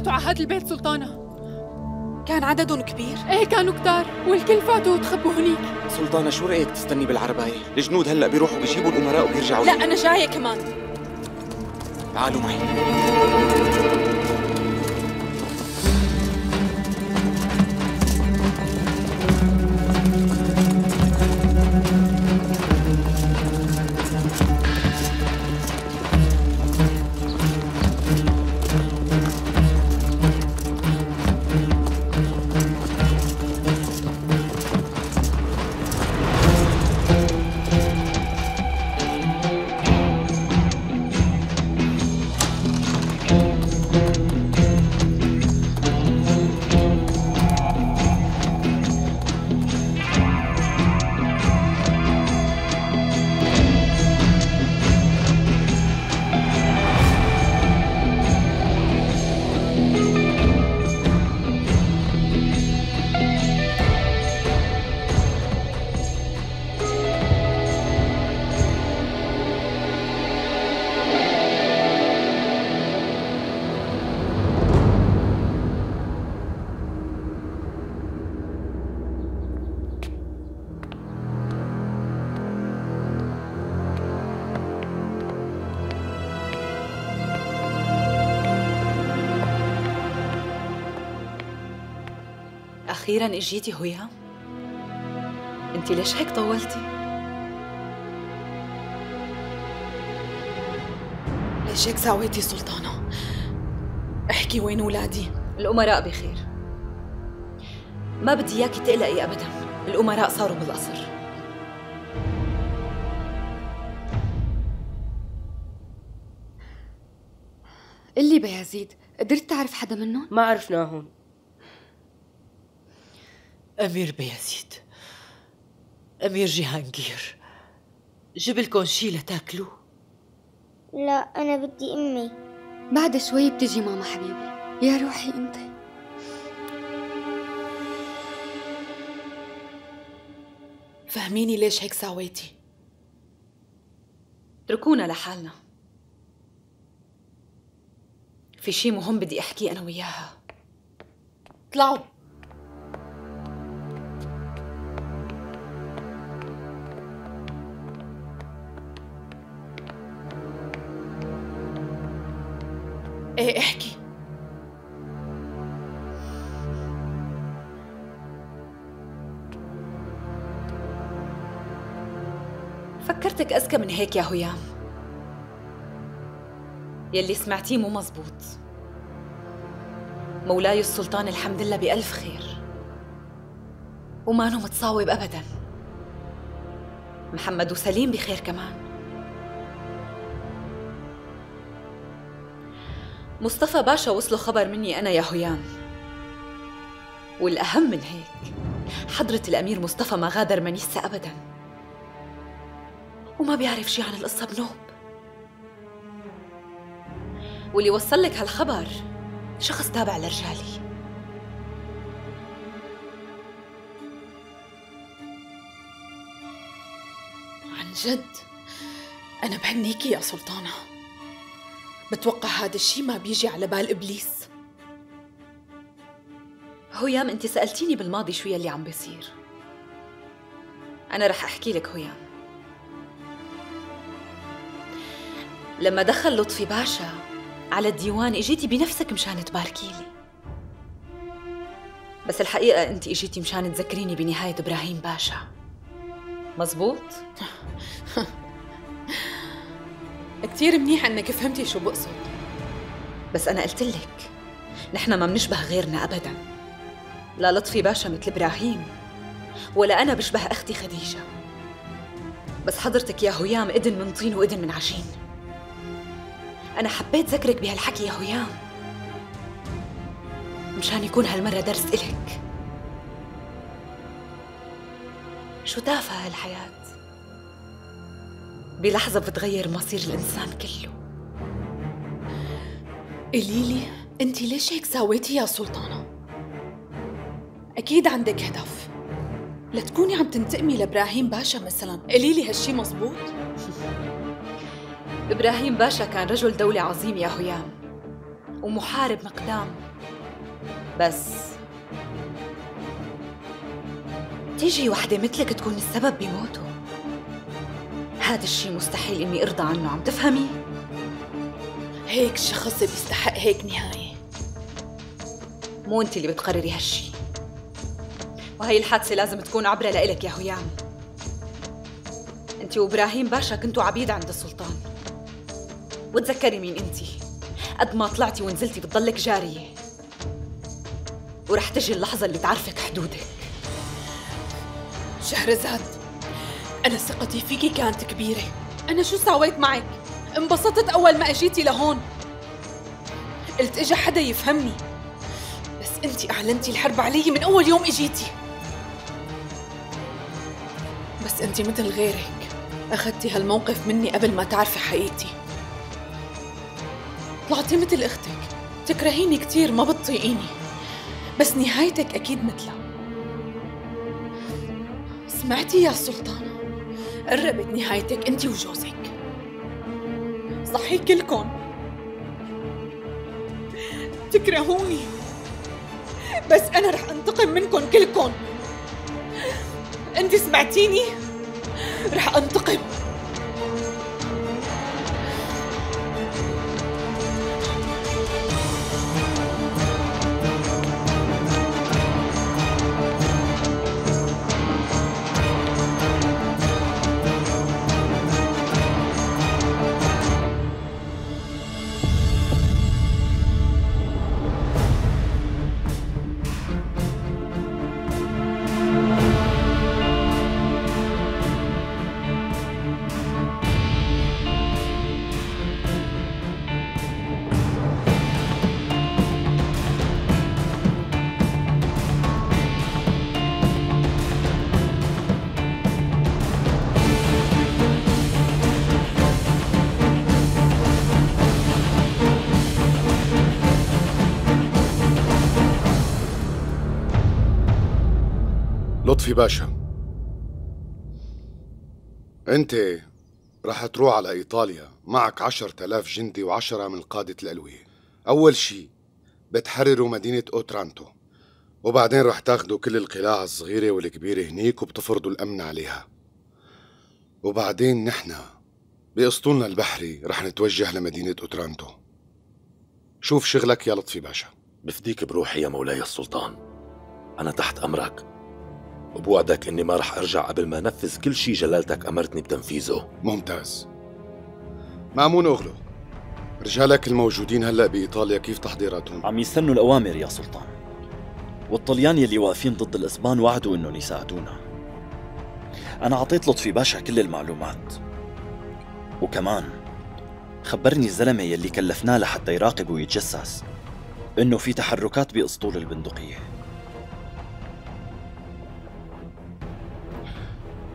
فاتوا على هذا البيت سلطانة؟ كان عددهم كبير؟ إيه كانوا كتار؟ والكل فاتوا وتخبوا هنيك. سلطانة شو رأيك تستني بالعرباية؟ الجنود هلأ بيروحوا بيجيبوا الأمراء وبيرجعوا. لا أنا جاية كمان. تعالوا معي. أخيرا إجيتي هيام انت ليش هيك طولتي؟ ليش هيك ساويتي سلطانة؟ احكي وين ولادي؟ الأمراء بخير ما بدي إياكي تقلقي أبدا الأمراء صاروا بالقصر قلي بيزيد قدرت تعرف حدا منهم؟ ما عرفناهم أمير بيزيد أمير جهانجير جيب لكم شي لتاكلوا لا أنا بدي أمي. بعد شوي بتجي ماما حبيبي. يا روحي أنت. فهميني ليش هيك ساويتي؟ اتركونا لحالنا. في شي مهم بدي احكيه أنا وياها. اطلعوا. إيه احكي. فكرتك أذكى من هيك يا هيام يلي سمعتيه مو مزبوط. مولاي السلطان الحمد لله بألف خير. ومانو متصاوب أبدا. محمد وسليم بخير كمان. مصطفى باشا وصله خبر مني أنا يا هيام. والأهم من هيك حضرة الأمير مصطفى ما غادر منيسة أبداً. وما بيعرف شي عن القصة بنوب. واللي وصل لك هالخبر شخص تابع لرجالي. عن جد أنا بهنيكي يا سلطانة. بتوقع هذا الشي ما بيجي على بال إبليس. هيام أنت سألتيني بالماضي شو يلي عم بيصير. أنا رح أحكي لك هيام لما دخل لطفي باشا على الديوان إجيتي بنفسك مشان تباركي لي. بس الحقيقة أنت إجيتي مشان تذكريني بنهاية إبراهيم باشا. مزبوط؟ كتير منيح إنك فهمتي شو بقصد. بس أنا قلت لك نحن ما منشبه غيرنا ابدا. لا لطفي باشا مثل إبراهيم ولا أنا بشبه أختي خديجة. بس حضرتك يا هيام إذن من طين وإذن من عجين. أنا حبيت ذكرك بهالحكي يا هيام مشان يكون هالمرة درس إلك. شو تافهة هالحياة؟ بلحظة بتغير مصير الإنسان كله. قليلي انت ليش هيك ساويتي يا سلطانة؟ أكيد عندك هدف. لتكوني عم تنتقمي لإبراهيم باشا مثلا. قليلي هالشي مزبوط؟ إبراهيم باشا كان رجل دولة عظيم يا هيام ومحارب مقدام. بس تيجي وحدة مثلك تكون السبب بموته. هذا الشي مستحيل إني أرضى عنه عم تفهمي؟ هيك شخص بيستحق هيك نهاية. مو أنت اللي بتقرري هالشي. وهي الحادثة لازم تكون عبرة لإلك يا هيام. أنت وإبراهيم باشا كنتوا عبيد عند السلطان. وتذكري مين انتي قد ما طلعتي ونزلتي بتضلك جارية. ورح تجي اللحظة اللي تعرفك حدودك. شهرزاد أنا ثقتي فيكي كانت كبيرة. أنا شو سويت معك؟ انبسطت أول ما أجيتي لهون. قلت إجا حدا يفهمني. بس أنتي أعلنتي الحرب علي من أول يوم إجيتي. بس أنتي مثل غيرك. أخذتي هالموقف مني قبل ما تعرفي حقيقتي. طلعتي مثل أختك. تكرهيني كثير ما بتطيقيني. بس نهايتك أكيد مثلها. سمعتي يا سلطانة؟ قربت نهايتك انت وجوزك. صحي كلكن تكرهوني. بس أنا رح أنتقم منكم كلكن انت سمعتيني؟ رح أنتقم. لطفي باشا. أنت رح تروح على إيطاليا. معك عشرة آلاف جندي وعشرة من قادة الألوية. أول شي بتحرروا مدينة أوترانتو وبعدين رح تاخدوا كل القلاع الصغيرة والكبيرة هنيك وبتفرضوا الأمن عليها. وبعدين نحن بأسطولنا البحري رح نتوجه لمدينة أوترانتو. شوف شغلك يا لطفي باشا. بفديك بروحي يا مولاي السلطان. أنا تحت أمرك. وبوعدك إني ما رح أرجع قبل ما أنفذ كل شي جلالتك أمرتني بتنفيذه. ممتاز. مأمون أغلو رجالك الموجودين هلأ بإيطاليا كيف تحضيراتهم؟ عم يستنوا الأوامر يا سلطان. والطليان يلي واقفين ضد الإسبان وعدوا إنهم يساعدونا. أنا أعطيت لطفي باشا كل المعلومات. وكمان خبرني الزلمة يلي كلفناه لحتى يراقب ويتجسس إنه في تحركات بأسطول البندقية.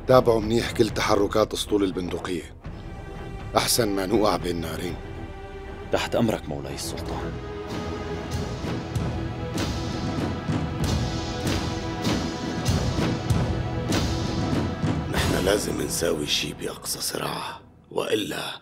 تابعوا منيح كل تحركات أسطول البندقية. أحسن ما نوقع بين نارين. تحت أمرك مولاي السلطان. نحن لازم نساوي شي بأقصى سرعة وإلا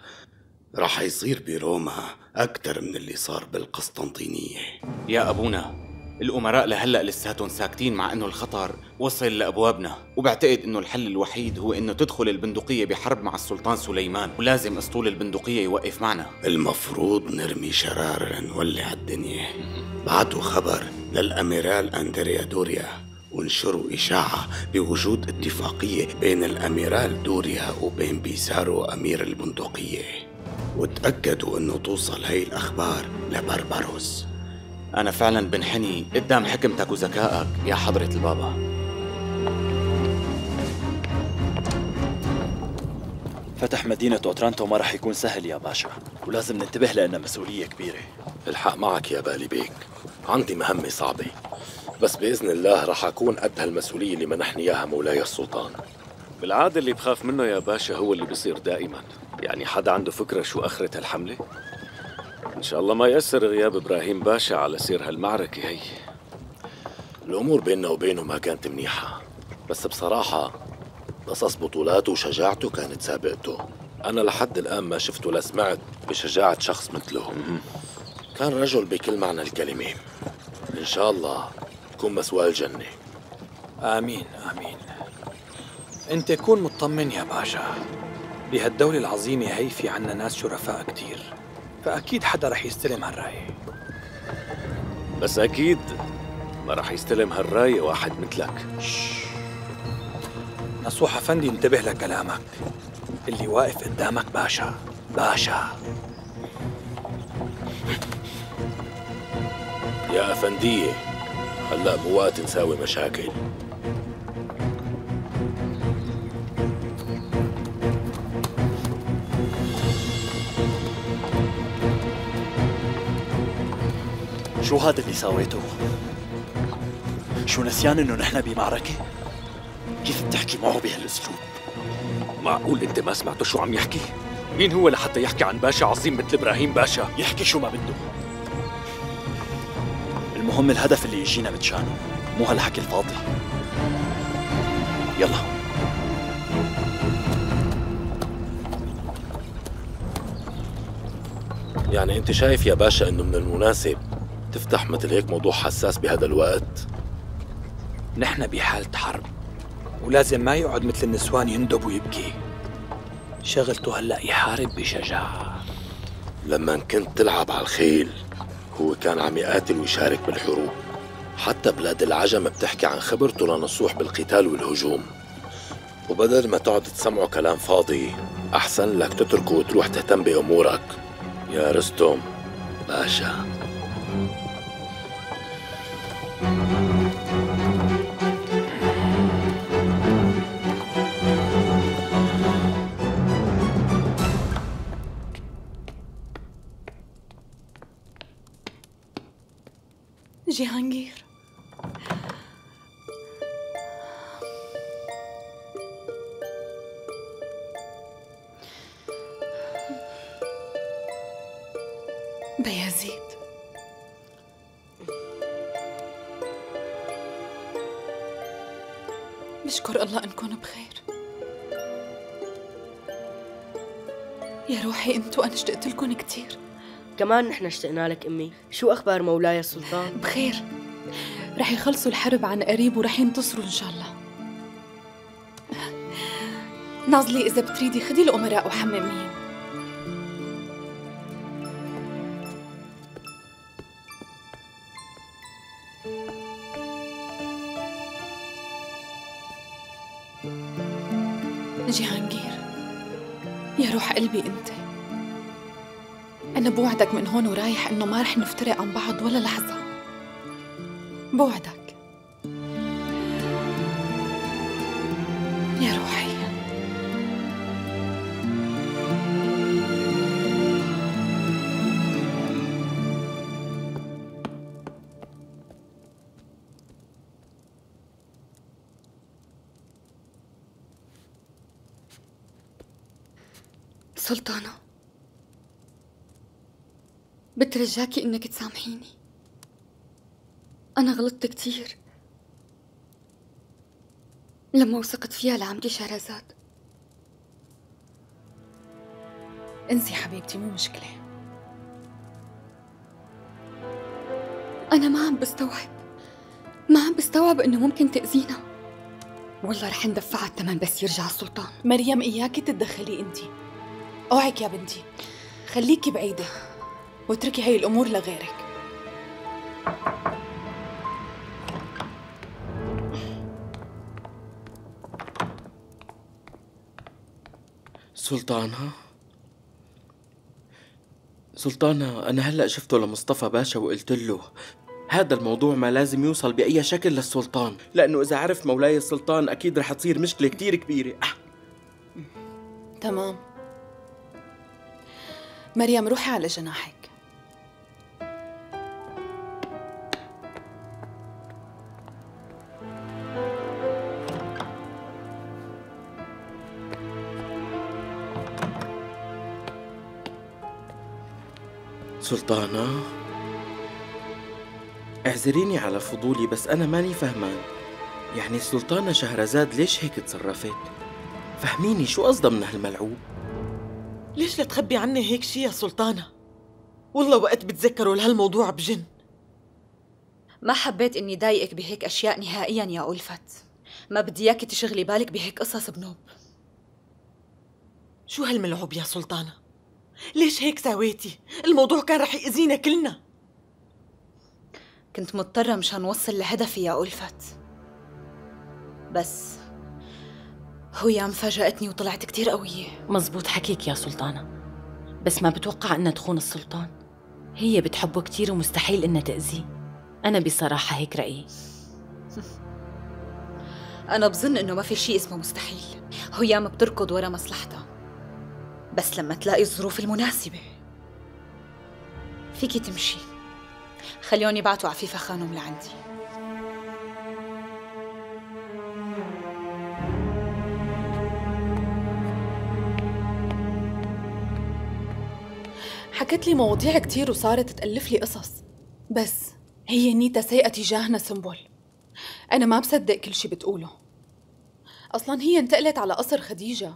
رح يصير بروما أكثر من اللي صار بالقسطنطينية. يا أبونا الأمراء لهلأ لساتهم ساكتين مع أنه الخطر وصل لأبوابنا. وبعتقد أنه الحل الوحيد هو أنه تدخل البندقية بحرب مع السلطان سليمان. ولازم أسطول البندقية يوقف معنا. المفروض نرمي شرار نولع الدنيا. بعتوا خبر للأميرال أندريا دوريا. ونشروا إشاعة بوجود اتفاقية بين الأميرال دوريا وبين بيسارو أمير البندقية. وتأكدوا أنه توصل هاي الأخبار لبربروس أنا فعلا بنحني قدام حكمتك وذكائك يا حضرة البابا. فتح مدينة أوترانتو ما رح يكون سهل يا باشا ولازم ننتبه لأنها مسؤولية كبيرة. الحق معك يا بالي بيك. عندي مهمة صعبة. بس بإذن الله رح أكون قد هالمسؤولية اللي منحني إياها مولاي السلطان. بالعادة اللي بخاف منه يا باشا هو اللي بيصير دائما. يعني حدا عنده فكرة شو آخرة الحملة؟ إن شاء الله ما يأثر غياب إبراهيم باشا على سير هالمعركة هي. الأمور بيننا وبينه ما كانت منيحة بس بصراحة قصص بطولاته وشجاعته كانت سابقته. أنا لحد الآن ما شفت ولا سمعت بشجاعة شخص مثله. كان رجل بكل معنى الكلمة. إن شاء الله تكون مسوى الجنة. آمين آمين. أنت كون مطمن يا باشا. بهالدولة العظيمة هي في عنا ناس شرفاء كتير. فأكيد حدا رح يستلم هالراية بس أكيد ما رح يستلم هالراية واحد مثلك. نصوح أفندي انتبه لكلامك. اللي واقف قدامك باشا باشا. يا أفندية هلأ مو وقت نساوي مشاكل. شو هذا اللي سويته؟ شو نسيان إنه نحن بمعركة؟ كيف بتحكي معه بهالأسلوب؟ معقول أنت ما سمعته شو عم يحكي؟ مين هو لحتى يحكي عن باشا عظيم مثل إبراهيم باشا؟ يحكي شو ما بده المهم الهدف اللي يجينا متشانه مو هالحكي الفاضي يلا يعني أنت شايف يا باشا إنه من المناسب تفتح مثل هيك موضوع حساس بهذا الوقت؟ نحن بحالة حرب ولازم ما يقعد مثل النسوان يندب ويبكي. شغلته هلأ يحارب بشجاعة. لما كنت تلعب على الخيل هو كان عم يقاتل ويشارك بالحروب. حتى بلاد العجم بتحكي عن خبرته لنصوح بالقتال والهجوم. وبدل ما تقعد تسمعه كلام فاضي أحسن لك تتركه وتروح تهتم بأمورك. يا رستم باشا. جهانگیر بيزيد أشكر الله إنكم بخير. يا روحي أنتوا أنا اشتقت لكم كثير كمان نحن اشتقنا لك أمي. شو أخبار مولاي السلطان؟ بخير. رح يخلصوا الحرب عن قريب ورح ينتصروا إن شاء الله. نازلي إذا بتريدي خدي الأمراء وحمميهم قلبي انت. أنا بوعدك من هون ورايح إنه ما رح نفترق عن بعض ولا لحظة. بوعدك. بترجاكي إنك تسامحيني. أنا غلطت كتير. لما وثقت فيها لعمتي شهرزاد. انسي حبيبتي مو مشكلة. أنا ما عم بستوعب. ما عم بستوعب إنه ممكن تأذينا. والله رح ندفعها الثمن بس يرجع السلطان. مريم إياكي تتدخلي أنتي. أوعك يا بنتي. خليكي بعيدة. واتركي هاي الأمور لغيرك. سلطانة؟ سلطانة أنا هلأ شفته لمصطفى باشا وقلت له هذا الموضوع ما لازم يوصل بأي شكل للسلطان. لأنه إذا عرف مولاي السلطان أكيد رح تصير مشكلة كتير كبيرة. تمام. مريم روحي على جناحك. سلطانة اعذريني على فضولي بس أنا ماني فهمان يعني السلطانة شهرزاد ليش هيك تصرفت؟ فهميني شو قصدها من هالملعوب؟ ليش لتخبي عني هيك شي يا سلطانة؟ والله وقت بتذكروا لهالموضوع بجن ما حبيت إني ضايقك بهيك أشياء نهائيا يا ألفت ما بدي إياكي تشغلي بالك بهيك قصص بنوب شو هالملعوب يا سلطانة؟ ليش هيك سويتي؟ الموضوع كان رح يأذينا كلنا. كنت مضطرة مشان وصل لهدفي يا ألفت. بس هويا فاجأتني وطلعت كتير قوية. مزبوط حكيك يا سلطانة. بس ما بتوقع إنها تخون السلطان. هي بتحبه كتير ومستحيل إنها تأذيه. أنا بصراحة هيك رأيي. أنا بظن إنه ما في شيء اسمه مستحيل. هيام بتركض ورا مصلحتها. بس لما تلاقي الظروف المناسبة. فيكي تمشي. خليهم يبعتوا عفيفة خانم لعندي. حكت لي مواضيع كتير وصارت تألف لي قصص. بس هي نيتها سيئة تجاهنا سنبل أنا ما بصدق كل شي بتقوله. أصلا هي انتقلت على قصر خديجة.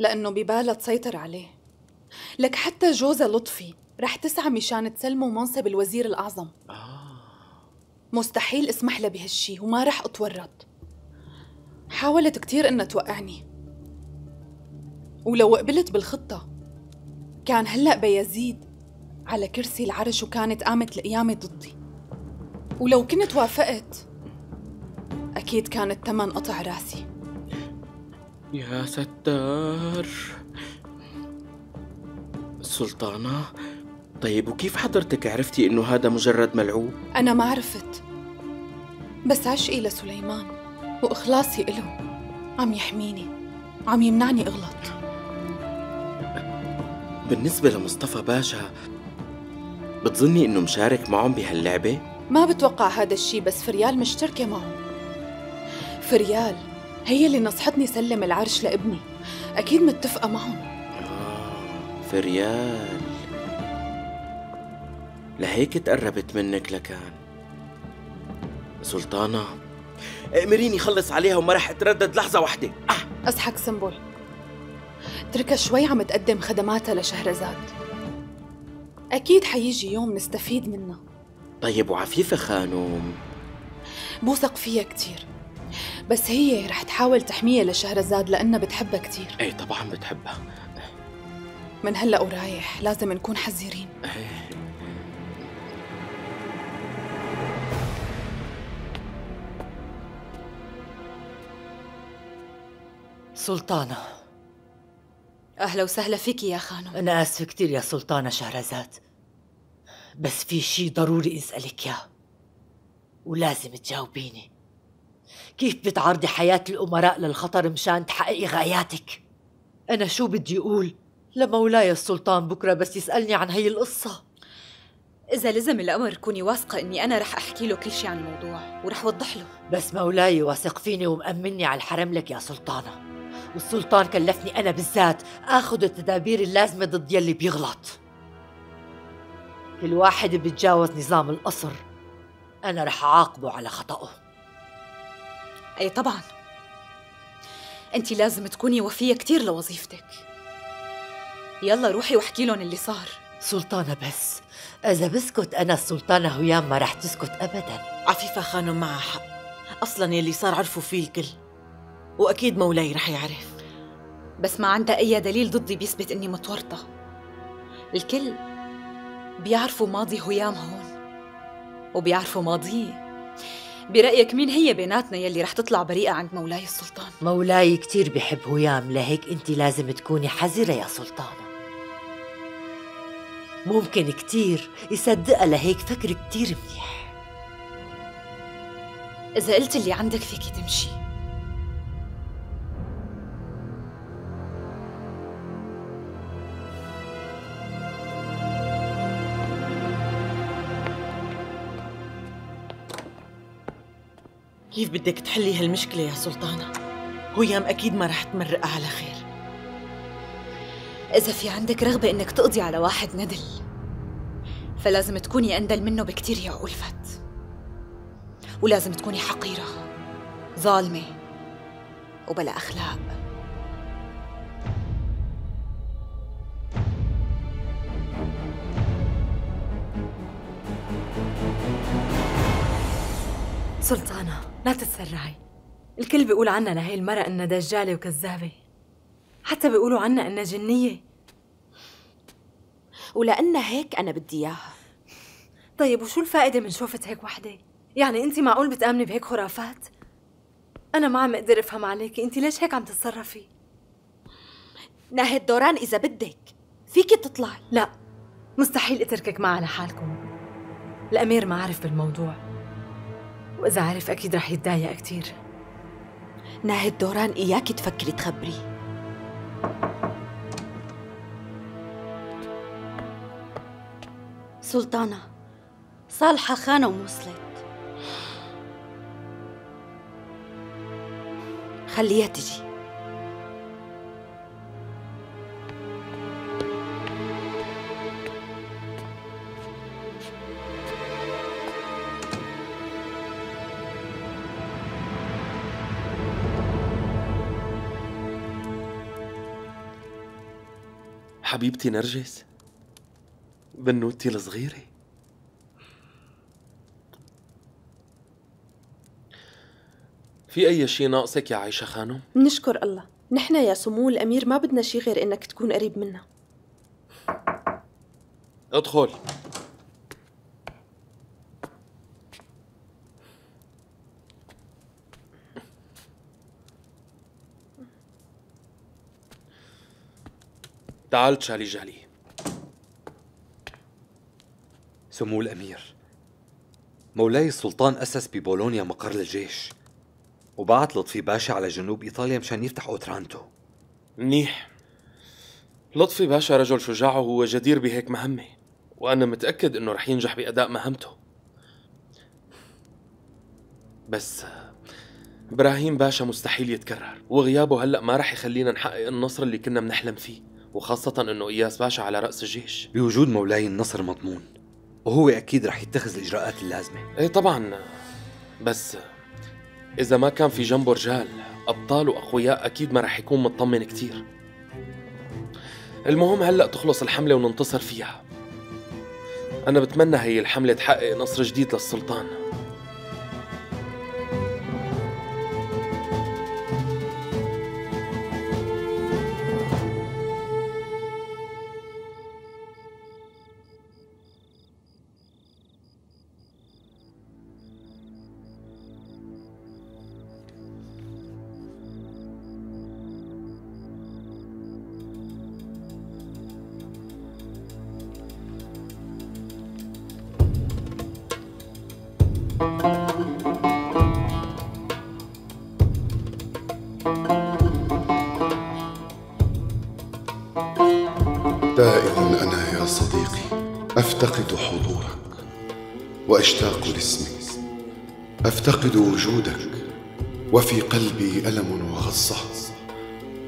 لأنه ببالها تسيطر عليه. لك حتى جوزها لطفي رح تسعى مشان تسلمه منصب الوزير الأعظم. مستحيل اسمح لها بهالشي وما رح أتورط. حاولت كتير إنها توقعني. ولو قبلت بالخطة كان هلأ بيزيد على كرسي العرش وكانت قامت القيامة ضدي. ولو كنت وافقت أكيد كان الثمن قطع رأسي. يا ستار. سلطانة طيب وكيف حضرتك عرفتي إنه هذا مجرد ملعوب؟ أنا ما عرفت. بس عشقي لسليمان وإخلاصي إله. عم يحميني عم يمنعني أغلط بالنسبة لمصطفى باشا بتظني إنه مشارك معهم بهاللعبة؟ ما بتوقع هذا الشي بس فريال مشتركة معه فريال هي اللي نصحتني سلم العرش لابني. أكيد متفقة معهم. فريال. لهيك تقربت منك لكان. سلطانة امريني خلص عليها وما رح أتردد لحظة واحدة. اصحك سنبل اتركها شوي عم تقدم خدماتها لشهرزاد. أكيد حيجي يوم نستفيد منها. طيب وعفيفة خانم بوثق فيها كتير. بس هي رح تحاول تحميها لشهرزاد لأنها بتحبها كتير. إيه طبعا بتحبها. من هلأ ورايح لازم نكون حذرين. إيه. سلطانة. أهلا وسهلا فيك يا خانم. أنا آسفة كتير يا سلطانة شهرزاد بس في شي ضروري أسألك ياه ولازم تجاوبيني. كيف بتعرضي حياة الأمراء للخطر مشان تحققي غاياتك؟ أنا شو بدي أقول؟ لمولاي السلطان بكرة بس يسألني عن هي القصة. إذا لزم الأمر كوني واثقة إني أنا رح أحكي له كل شي عن الموضوع ورح وضح له. بس مولاي واثق فيني ومأمني على الحرم لك يا سلطانة. والسلطان كلفني أنا بالذات آخذ التدابير اللازمة ضد يلي بيغلط. كل واحد بيتجاوز نظام القصر أنا رح أعاقبه على خطأه. أي طبعا. أنت لازم تكوني وفية كتير لوظيفتك. يلا روحي واحكي لهم اللي صار. سلطانة بس. إذا بسكت أنا السلطانة هيام ما رح تسكت أبدا. عفيفة خانم معها حق. أصلا يلي صار عرفوا فيه الكل. وأكيد مولاي رح يعرف. بس ما عندها أي دليل ضدي بيثبت إني متورطة. الكل بيعرفوا ماضي هيام هون. وبيعرفوا ماضيه. برأيك مين هي بيناتنا يلي رح تطلع بريئة عند مولاي السلطان؟ مولاي كتير بحب هيام لهيك انت لازم تكوني حذرة يا سلطانة ممكن كتير يصدقها لهيك فكر كتير منيح. إذا قلت اللي عندك فيكي تمشي. كيف بدك تحلي هالمشكلة يا سلطانة؟ هيام أكيد ما رح تمرقها على خير. إذا في عندك رغبة إنك تقضي على واحد ندل فلازم تكوني أندل منه بكتير يا ألفت. ولازم تكوني حقيرة ظالمة وبلا أخلاق. سلطانة لا تتسرعي. الكل بيقول عنها لهي المرأة إنها دجالة وكذابة. حتى بيقولوا عنها إنها جنية. ولأنها هيك أنا بدي إياها. طيب وشو الفائدة من شوفة هيك وحدة؟ يعني أنت معقول بتآمني بهيك خرافات؟ أنا ما عم أقدر أفهم عليكي، أنت ليش هيك عم تتصرفي؟ ناهد دوران إذا بدك. فيكي تطلعي. لا مستحيل أتركك معها لحالكم الأمير ما عرف بالموضوع. وإذا عرف أكيد رح يتضايق كتير. ناهد دوران إياكي تفكري تخبريه سلطانة صالحة خانم وصلت خليها تجي. حبيبتي نرجس بنوتي الصغيرة. في أي شيء ناقصك يا عايشة خانم؟ نشكر الله. نحن يا سمو الأمير ما بدنا شي غير إنك تكون قريب منا. ادخل. تعال تشالي جالي. سمو الأمير. مولاي السلطان أسس ببولونيا مقر للجيش وبعت لطفي باشا على جنوب إيطاليا مشان يفتح أوترانتو. منيح. لطفي باشا رجل شجاع وهو جدير بهيك مهمة وأنا متأكد إنه رح ينجح بأداء مهمته. بس إبراهيم باشا مستحيل يتكرر وغيابه هلأ ما رح يخلينا نحقق النصر اللي كنا بنحلم فيه. وخاصة إنه إياس باشا على رأس الجيش. بوجود مولاي النصر مضمون وهو أكيد رح يتخذ الإجراءات اللازمة. إيه طبعا بس إذا ما كان في جنبه رجال أبطال وأقوياء أكيد ما رح يكون مطمن كتير. المهم هلأ تخلص الحملة وننتصر فيها. أنا بتمنى هي الحملة تحقق نصر جديد للسلطان.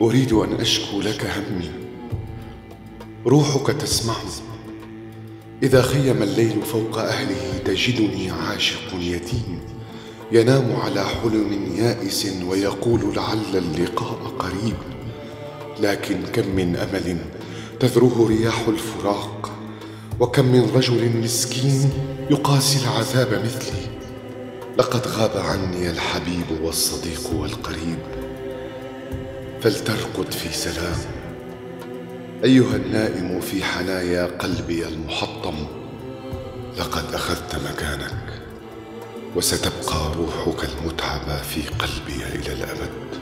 أريد أن أشكو لك همي. روحك تسمعني. إذا خيم الليل فوق أهله تجدني عاشق يتيم. ينام على حلم يائس ويقول لعل اللقاء قريب. لكن كم من أمل تذروه رياح الفراق. وكم من رجل مسكين يقاسي العذاب مثلي. لقد غاب عني الحبيب والصديق والقريب. فلترقد في سلام. أيها النائم في حنايا قلبي المحطم لقد أخذت مكانك وستبقى روحك المتعبة في قلبي إلى الأبد.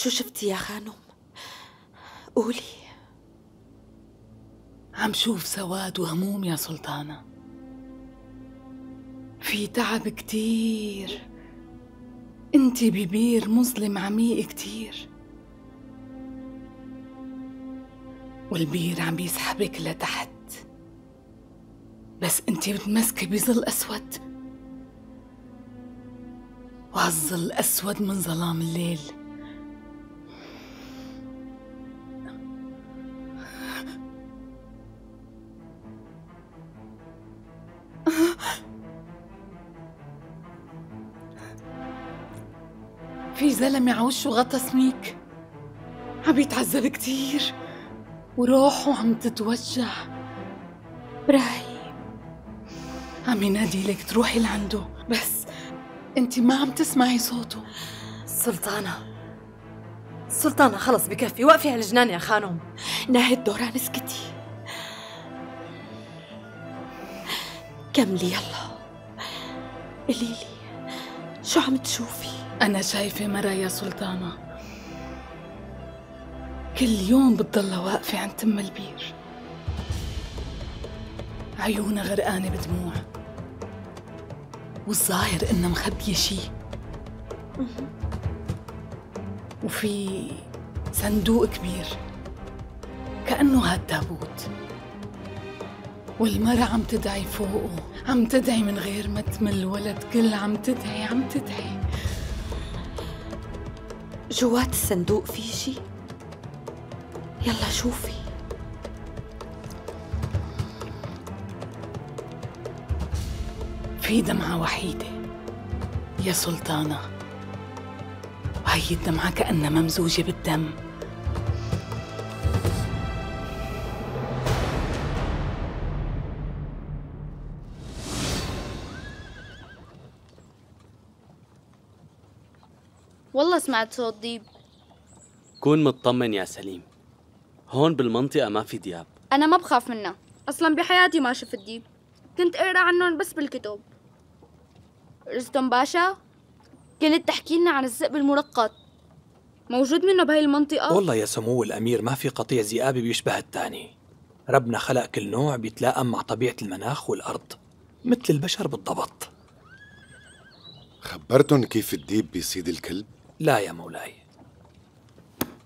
شو شفتي يا خانم؟ قولي. عم شوف سواد وهموم يا سلطانة. في تعب كتير. انت ببير مظلم عميق كتير. والبير عم بيسحبك لتحت. بس انت متمسكة بظل أسود. وهالظل أسود من ظلام الليل. في زلمة عوشه غطى سميك عم يتعذب كتير. وروحه عم تتوجع. براهيم عم ينادي لك تروحي لعنده. بس انت ما عم تسمعي صوته. سلطانة. سلطانة خلص بكفي. وقفي على الجنان يا خانم. ناهد دوران اسكتي كملي يلا. قوليلي شو عم تشوفي؟ أنا شايفة مرة يا سلطانة. كل يوم بتضلها واقفة عند تم البير. عيونها غرقانة بدموع. والظاهر إنها مخبية شي. وفي صندوق كبير. كأنه هالتابوت. والمرة عم تدعي فوقه. عم تدعي من غير ما تمل ولا تقل عم تدعي عم تدعي. جوات الصندوق في شي؟ يلا شوفي. في دمعة وحيدة. يا سلطانة وهي الدمعة كأنها ممزوجة بالدم. والله سمعت صوت ديب كون مطمن يا سليم. هون بالمنطقة ما في دياب. أنا ما بخاف منها. أصلا بحياتي ما شفت ديب. كنت أقرأ عنهم بس بالكتب. رستم باشا؟ كنت تحكي لنا عن الذئب المرقط موجود منه بهاي المنطقة؟ والله يا سمو الأمير ما في قطيع ذئاب بيشبه التاني ربنا خلق كل نوع بيتلائم مع طبيعة المناخ والأرض مثل البشر بالضبط. خبرتن كيف الديب بيصيد الكلب؟ لا يا مولاي.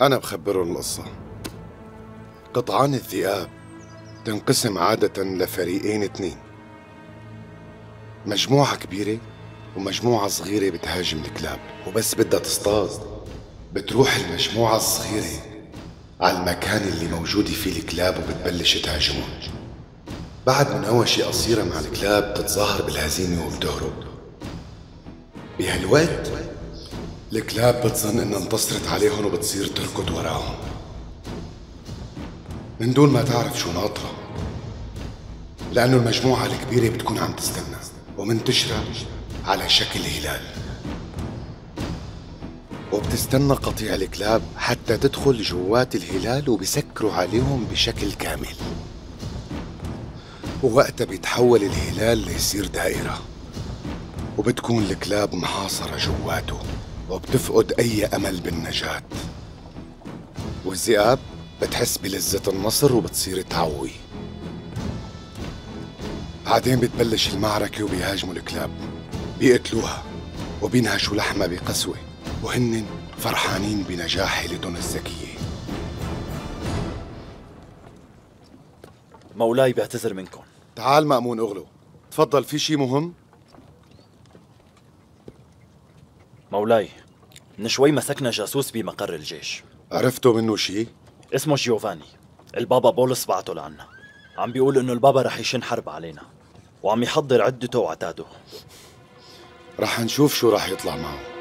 أنا بخبرهم القصة. قطعان الذئاب تنقسم عادة لفريقين اثنين. مجموعة كبيرة ومجموعة صغيرة بتهاجم الكلاب. وبس بدها تصطاد. بتروح المجموعة الصغيرة على المكان اللي موجودة فيه الكلاب وبتبلش تهاجمهم. بعد مناوشة قصيرة مع الكلاب بتتظاهر بالهزيمة وبتهرب. بهالوقت الكلاب بتظن إنها انتصرت عليهم وبتصير تركض وراهم. من دون ما تعرف شو ناطرة. لأنه المجموعة الكبيرة بتكون عم تستنى ومنتشرة على شكل هلال. وبتستنى قطيع الكلاب حتى تدخل جوات الهلال وبسكروا عليهم بشكل كامل. ووقتها بيتحول الهلال ليصير دائرة. وبتكون الكلاب محاصرة جواته. وبتفقد أي أمل بالنجاة. والذئاب بتحس بلذة النصر وبتصير تعوي. بعدين بتبلش المعركة وبيهاجموا الكلاب. بيقتلوها وبينهشوا لحمها بقسوة. وهن فرحانين بنجاح حيلتهم الذكية مولاي بعتذر منكم. تعال مأمون أغلو. تفضل في شي مهم؟ مولاي من شوي مسكنا جاسوس بمقر الجيش. عرفتوا منه شي؟ اسمه جيوفاني. البابا بولس بعته لعنا. عم بيقول إنه البابا رح يشن حرب علينا وعم يحضر عدته وعتاده. رح نشوف شو رح يطلع معه.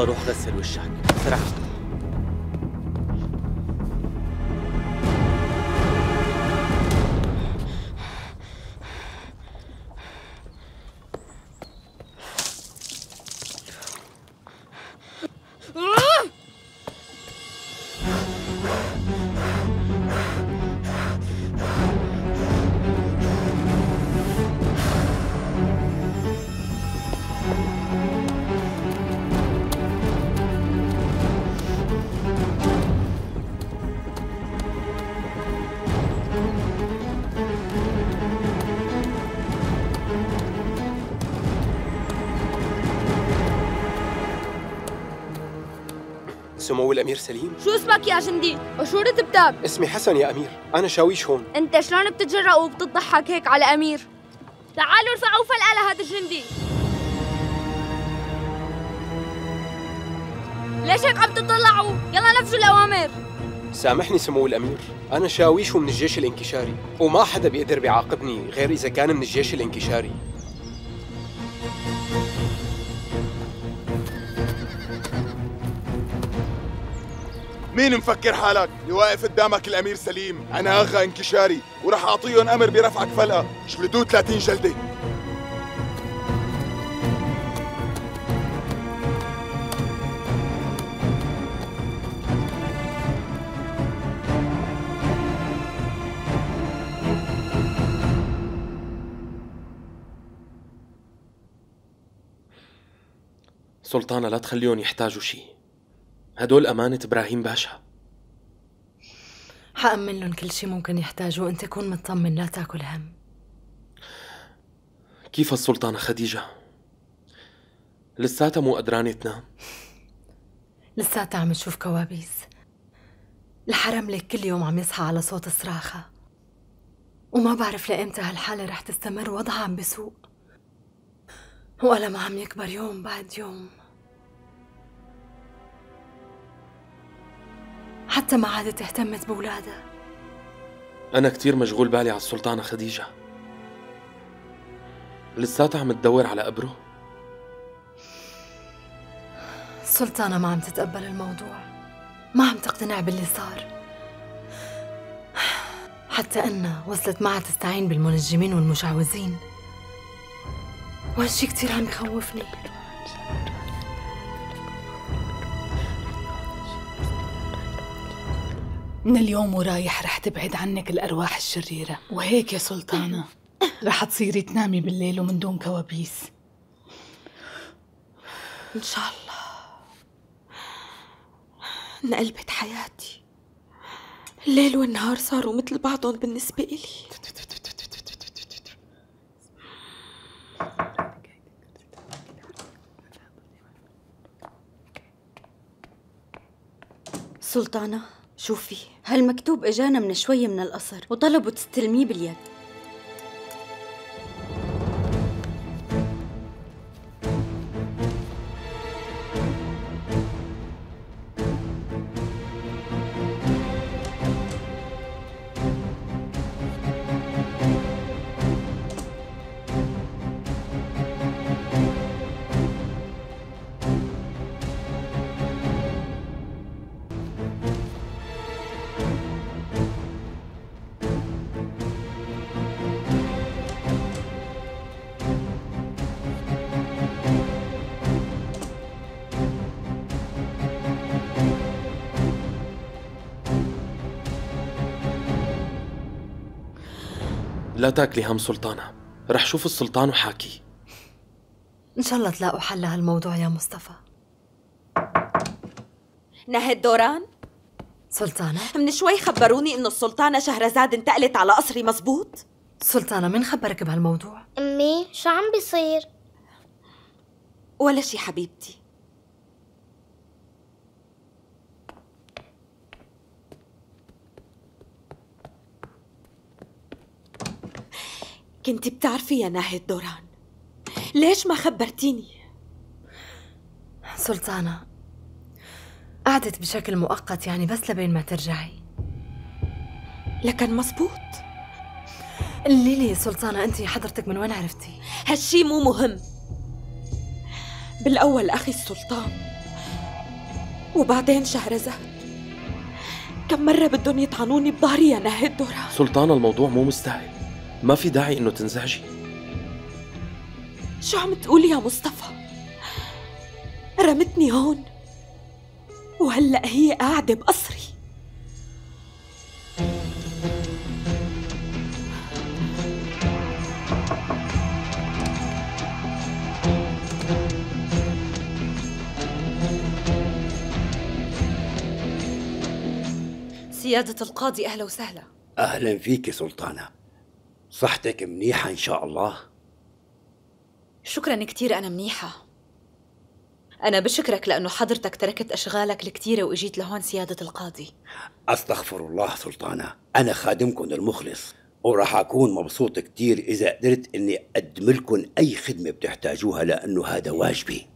يلا روح غسل وشك. سمو الأمير سليم شو اسمك يا جندي؟ وشو رتبتك؟ اسمي حسن يا أمير أنا شاويش هون أنت شلون بتتجرأ وبتضحك هيك على أمير؟ تعالوا ارفعوا فلقة لهذا الجندي ليش هيك عم تطلعوا؟ يلا نفذوا الأوامر سامحني سمو الأمير أنا شاويش من الجيش الانكشاري وما حدا بيقدر بيعاقبني غير إذا كان من الجيش الانكشاري مين مفكر حالك؟ اللي واقف قدامك الأمير سليم. أنا أغا انكشاري ورح أعطيهم أمر برفعك فلقة. جلدوه 30 جلدة. سلطانة لا تخليهم يحتاجوا شي هدول أمانة إبراهيم باشا. حأمن لهم كل شي ممكن يحتاجوه انت كون مطمن لا تأكل هم. كيف السلطانة خديجة؟ لساتها مو قدرانة تنام لساتها عم تشوف كوابيس. الحرم لك كل يوم عم يصحى على صوت صراخة. وما بعرف لإمتى هالحالة رح تستمر وضعها عم بسوء. وألمها عم يكبر يوم بعد يوم. حتى ما عادت اهتمت بولادها أنا كتير مشغول بالي على السلطانة خديجة. لساتها عم تدور على قبره السلطانة ما عم تتقبل الموضوع. ما عم تقتنع باللي صار. حتى أنها وصلت معها تستعين بالمنجمين والمشعوذين. وهالشي كتير عم يخوفني. من اليوم ورايح رح تبعد عنك الأرواح الشريرة. وهيك يا سلطانة رح تصيري تنامي بالليل ومن دون كوابيس. إن شاء الله. انقلبت حياتي. الليل والنهار صاروا مثل بعضهم بالنسبة إلي. سلطانة شوفي هالمكتوب إجانا من شوي من القصر وطلبوا تستلميه باليد. لا تاكلي هم سلطانة. رح شوف السلطان وحاكي. إن شاء الله تلاقوا حل لهالموضوع يا مصطفى. نهد دوران؟ سلطانة؟ من شوي خبروني إنه السلطانة شهرزاد انتقلت على قصري مزبوط؟ سلطانة من خبرك بهالموضوع؟ أمي شو عم بيصير؟ ولا شي حبيبتي. كنت بتعرفي يا ناهد دوران ليش ما خبرتيني؟ سلطانة قعدت بشكل مؤقت يعني بس لبين ما ترجعي. لكن مزبوط قولي لي سلطانة أنت حضرتك من وين عرفتي؟ هالشي مو مهم. بالأول أخي السلطان وبعدين شهرزاد. كم مرة بدهم يطعنوني بظهري يا ناهد دوران سلطانة الموضوع مو مستاهل. ما في داعي إنه تنزعجي. شو عم تقول يا مصطفى؟ رمتني هون وهلأ هي قاعدة بقصري. سيادة القاضي أهلا وسهلا. أهلا فيك سلطانة. صحتك منيحة إن شاء الله؟ شكرا كثير أنا منيحة. أنا بشكرك لأنه حضرتك تركت أشغالك الكثيرة وإجيت لهون سيادة القاضي. أستغفر الله سلطانة. أنا خادمكم المخلص وراح أكون مبسوط كتير إذا قدرت إني أقدم لكم أي خدمة بتحتاجوها لأنه هذا واجبي.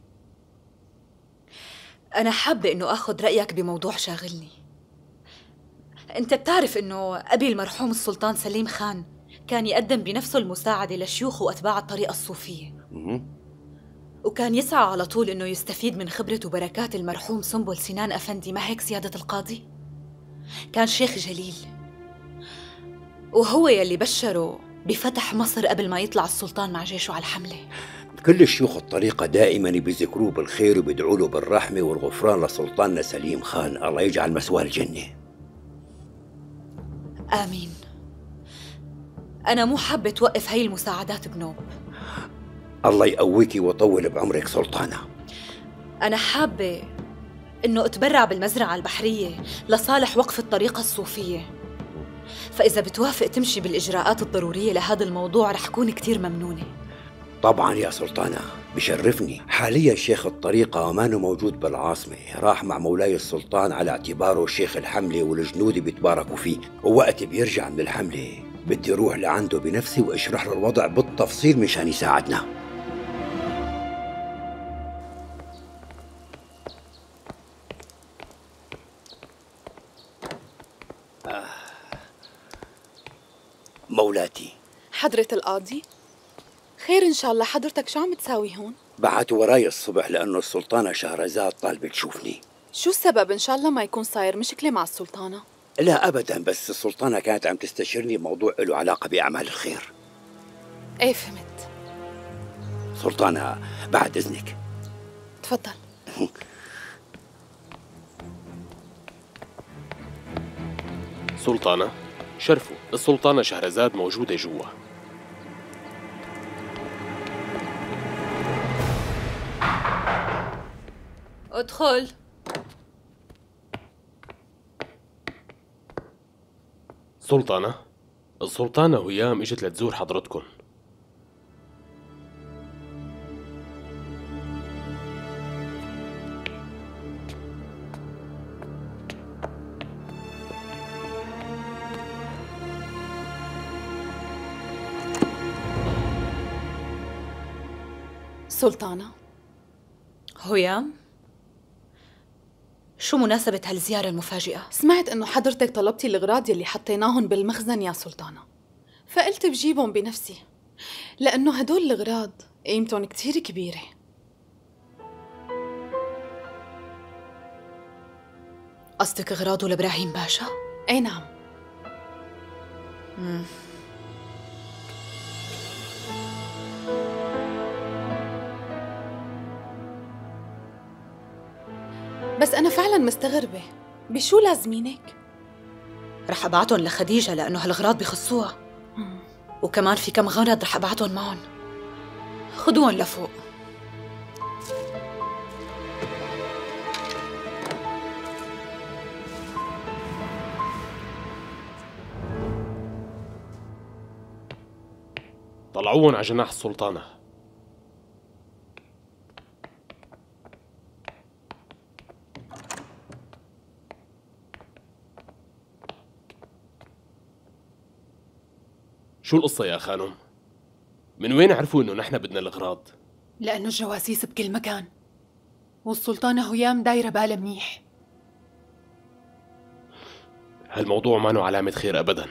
أنا حابة إنه آخذ رأيك بموضوع شاغلني. أنت بتعرف إنه أبي المرحوم السلطان سليم خان كان يقدم بنفسه المساعدة لشيوخ وأتباع الطريقة الصوفية وكان يسعى على طول إنه يستفيد من خبرة وبركات المرحوم سنبل سنان أفندي. ما هيك سيادة القاضي؟ كان شيخ جليل. وهو يلي بشره بفتح مصر قبل ما يطلع السلطان مع جيشه على الحملة. كل شيوخ الطريقة دائما بيذكروه بالخير وبيدعوا له بالرحمة والغفران لسلطاننا سليم خان. الله يجعل مسواه الجنة. آمين. أنا مو حابة توقف هاي المساعدات بنوب. الله يقويكي ويطول بعمرك سلطانة. أنا حابة إنه أتبرع بالمزرعة البحرية لصالح وقف الطريقة الصوفية. فإذا بتوافق تمشي بالإجراءات الضرورية لهذا الموضوع رح كون كتير ممنونة. طبعا يا سلطانة بشرفني. حاليا شيخ الطريقة مانو موجود بالعاصمة راح مع مولاي السلطان على اعتباره شيخ الحملة والجنود بيتباركوا فيه. ووقت بيرجع من الحملة. بدي روح لعنده بنفسي وأشرح له الوضع بالتفصيل مشان يساعدنا آه. مولاتي حضرة القاضي خير إن شاء الله حضرتك شو عم تساوي هون؟ بعتوا وراي الصبح لأنه السلطانة شهرزاد طالبة تشوفني شو السبب إن شاء الله ما يكون صاير مشكلة مع السلطانة لا أبدا بس السلطانة كانت عم تستشيرني بموضوع له علاقة بأعمال الخير. إيه فهمت. سلطانة بعد إذنك. تفضل. سلطانة شرفوا السلطانة شهرزاد موجودة جوا. أدخل. سلطانة؟ السلطانة هيام إجت لتزور حضرتكم سلطانة. هيام شو مناسبة هالزيارة المفاجئة؟ سمعت إنه حضرتك طلبتي الأغراض يلي حطيناهم بالمخزن يا سلطانة فقلت بجيبهم بنفسي لأنه هدول الأغراض قيمتهم كتير كبيرة قصدك أغراضه لإبراهيم باشا؟ أي نعم مم. بس أنا فعلا مستغربة. بشو لازمينك؟ رح أبعتهم لخديجة لأنه هالأغراض بخصوها. وكمان في كم غرض رح أبعتهم معهم. خدوهم لفوق. طلعوهم على جناح السلطانة. شو القصة يا خانم؟ من وين عرفوا إنه نحن بدنا الاغراض؟ لأنه الجواسيس بكل مكان والسلطانة هيام دايرة بالها منيح هالموضوع ما علامة خير ابدا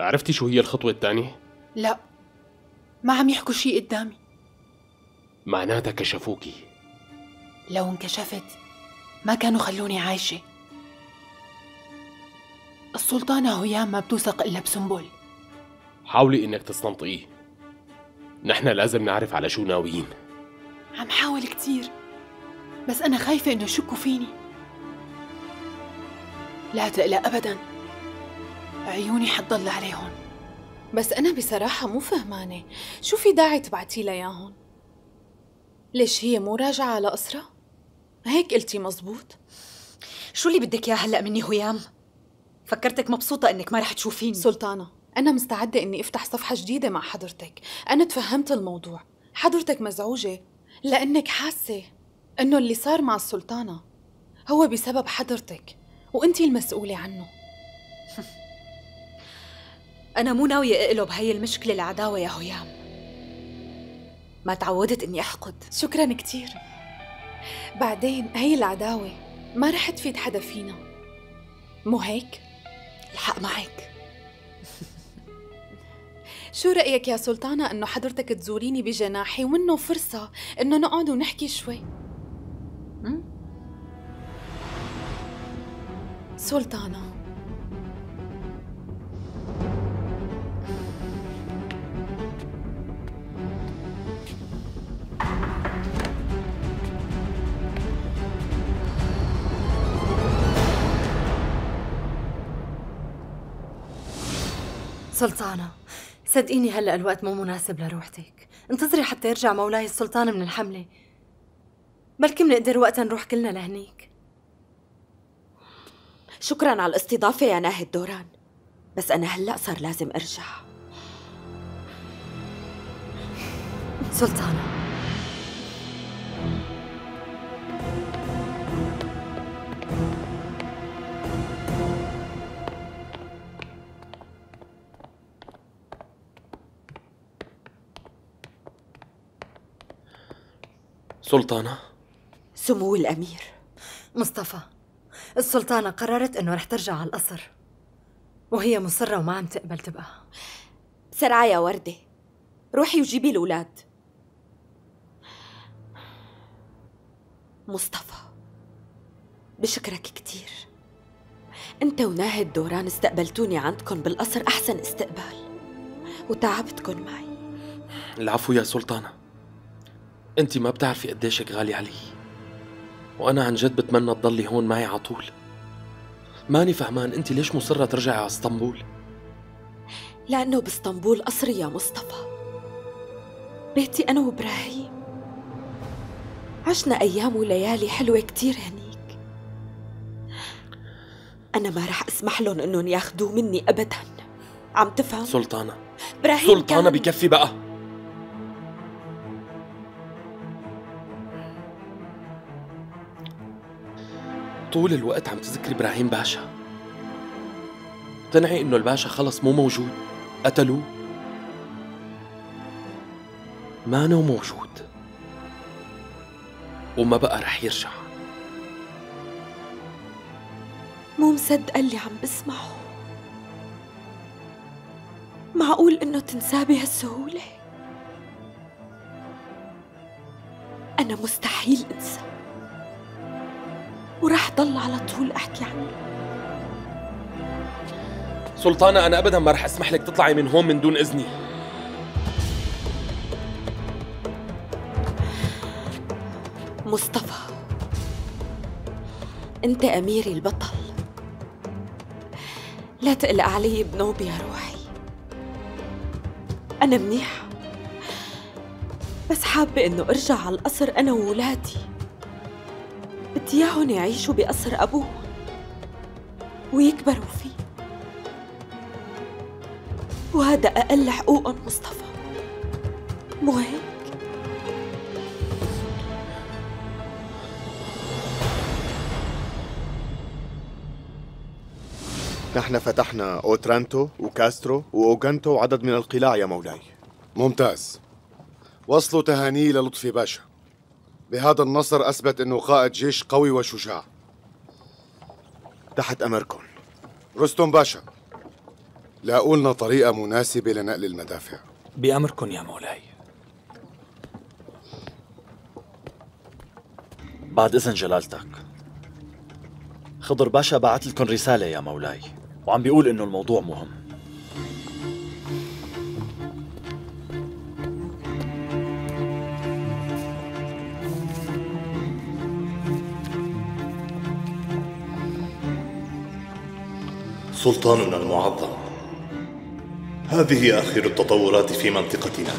عرفتي شو هي الخطوة الثانية؟ لا ما عم يحكوا شي قدامي معناتها كشفوكي لو انكشفت ما كانوا خلوني عايشة السلطانة هيام ما بتوثق إلا بسنبل حاولي إنك تستنطقيه. نحن لازم نعرف على شو ناويين. عم حاول كتير بس أنا خايفة إنه يشكوا فيني. لا تقلق أبدا. عيوني حتضل عليهم. بس أنا بصراحة مو فهمانة. شو في داعي تبعتي لها ليش هي مو راجعة على قصرها؟ هيك قلتي مزبوط؟ شو اللي بدك إياه هلأ مني هيام؟ فكرتك مبسوطة إنك ما رح تشوفيني. سلطانة أنا مستعدة إني أفتح صفحة جديدة مع حضرتك. أنا تفهمت الموضوع. حضرتك مزعوجة لأنك حاسة إنه اللي صار مع السلطانة هو بسبب حضرتك وأنتي المسؤولة عنه. أنا مو ناوية أقلب هي المشكلة لعداوة يا هيام. ما تعودت إني أحقد. شكرا كتير. بعدين هي العداوة ما رح تفيد حدا فينا. مو هيك؟ الحق معك شو رأيك يا سلطانة إنه حضرتك تزوريني بجناحي ومنه فرصة إنه نقعد ونحكي شوي؟ سلطانة. سلطانة صدقيني هلأ الوقت مو مناسب لروحتك. انتظري حتى يرجع مولاي السلطان من الحملة. بلكي بنقدر وقتها نروح كلنا لهنيك؟ شكرا على الاستضافة يا ناهد دوران. بس أنا هلأ صار لازم أرجع. سلطانة. سلطانة. سمو الأمير. مصطفى السلطانة قررت إنه رح ترجع على القصر وهي مصرة وما عم تقبل تبقى. سرعة يا وردة روحي وجيبي الأولاد. مصطفى بشكرك كتير. أنت وناهد دوران استقبلتوني عندكم بالقصر أحسن استقبال وتعبتكم معي. العفو يا سلطانة. أنت ما بتعرفي قديشك غالي علي. وأنا عن جد بتمنى تضلي هون معي على طول. ماني فهمان أنت ليش مصرة ترجعي على اسطنبول؟ لأنه باسطنبول قصري يا مصطفى. بيتي أنا وإبراهيم. عشنا أيام وليالي حلوة كتير هنيك. أنا ما رح أسمح لهم إنهم ياخذوه مني ابدا. عم تفهم؟ سلطانة. إبراهيم سلطانة كان... بكفي بقى. طول الوقت عم تذكري إبراهيم باشا؟ تنعي إنه الباشا خلص مو موجود. قتلوه؟ مانو موجود. وما بقى رح يرجع. مو مصدقه اللي عم بسمعه. معقول إنه تنساه بهالسهولة؟ أنا مستحيل انسى ورح ضل على طول أحكي عنه. سلطانة أنا أبدا ما رح أسمح لك تطلعي من هون من دون إذني. مصطفى أنت اميري البطل. لا تقلق علي بنوبي يا روحي. أنا منيحة بس حابة إنه أرجع على القصر أنا وولادي. اياهم يعيشوا بقصر ابوهم ويكبروا فيه. وهذا أقل حقوقهم مصطفى. مو هيك نحن فتحنا أوترانتو وكاسترو وأوغانتو وعدد من القلاع يا مولاي. ممتاز. وصلوا تهاني للطفي باشا. بهذا النصر أثبت أنه قائد جيش قوي وشجاع. تحت أمركم. رستم باشا. لاقوا لنا طريقة مناسبة لنقل المدافع. بأمركم يا مولاي. بعد إذن جلالتك. خضر باشا بعت لكم رسالة يا مولاي وعم بيقول إنه الموضوع مهم. سلطاننا المعظم. هذه آخر التطورات في منطقتنا.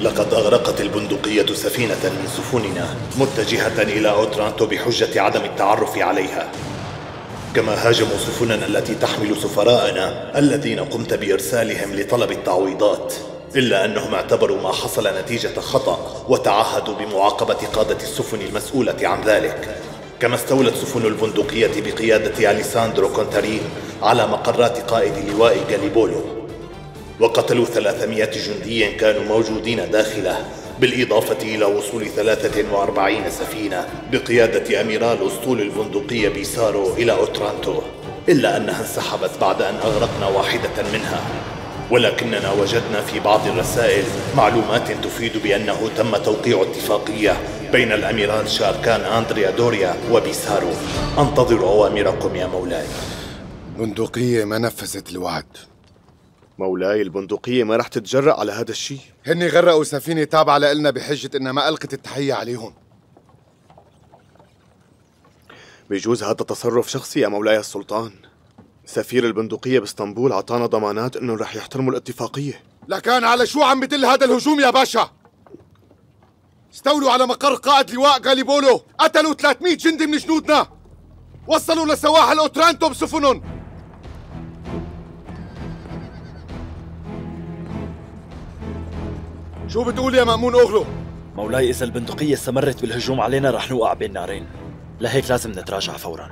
لقد أغرقت البندقية سفينة من سفننا متجهة إلى أوترانتو بحجة عدم التعرف عليها. كما هاجموا سفننا التي تحمل سفراءنا الذين قمت بإرسالهم لطلب التعويضات. إلا أنهم اعتبروا ما حصل نتيجة خطأ وتعهدوا بمعاقبة قادة السفن المسؤولة عن ذلك. كما استولت سفن البندقية بقيادة أليساندرو كونتارين على مقرات قائد لواء غاليبولو. وقتلوا 300 جندي كانوا موجودين داخله بالإضافة إلى وصول 43 سفينة بقيادة أميرال أسطول البندقية بيسارو إلى أوترانتو إلا أنها انسحبت بعد أن أغرقنا واحدة منها. ولكننا وجدنا في بعض الرسائل معلومات تفيد بأنه تم توقيع اتفاقية بين الأميرال شاركان أندريا دوريا وبيسارو. أنتظر أوامركم يا مولاي. بندقية ما نفذت الوعد. مولاي البندقية ما رح تتجرأ على هذا الشيء. هن غرقوا سفينة تابعة لإلنا بحجة إنها ما ألقت التحية عليهم. بيجوز هذا تصرف شخصي يا مولاي السلطان. سفير البندقية باسطنبول عطانا ضمانات إنه رح يحترموا الاتفاقية. لكان على شو عم بدل هذا الهجوم يا باشا؟ استولوا على مقر قائد لواء غاليبولو. قتلوا 300 جندي من جنودنا. وصلوا لسواحل اوترانتو بسفنهم. شو بتقول يا مأمون أغلو؟ مولاي إذا البندقية استمرت بالهجوم علينا رح نوقع بين نارين. لهيك لازم نتراجع فورا.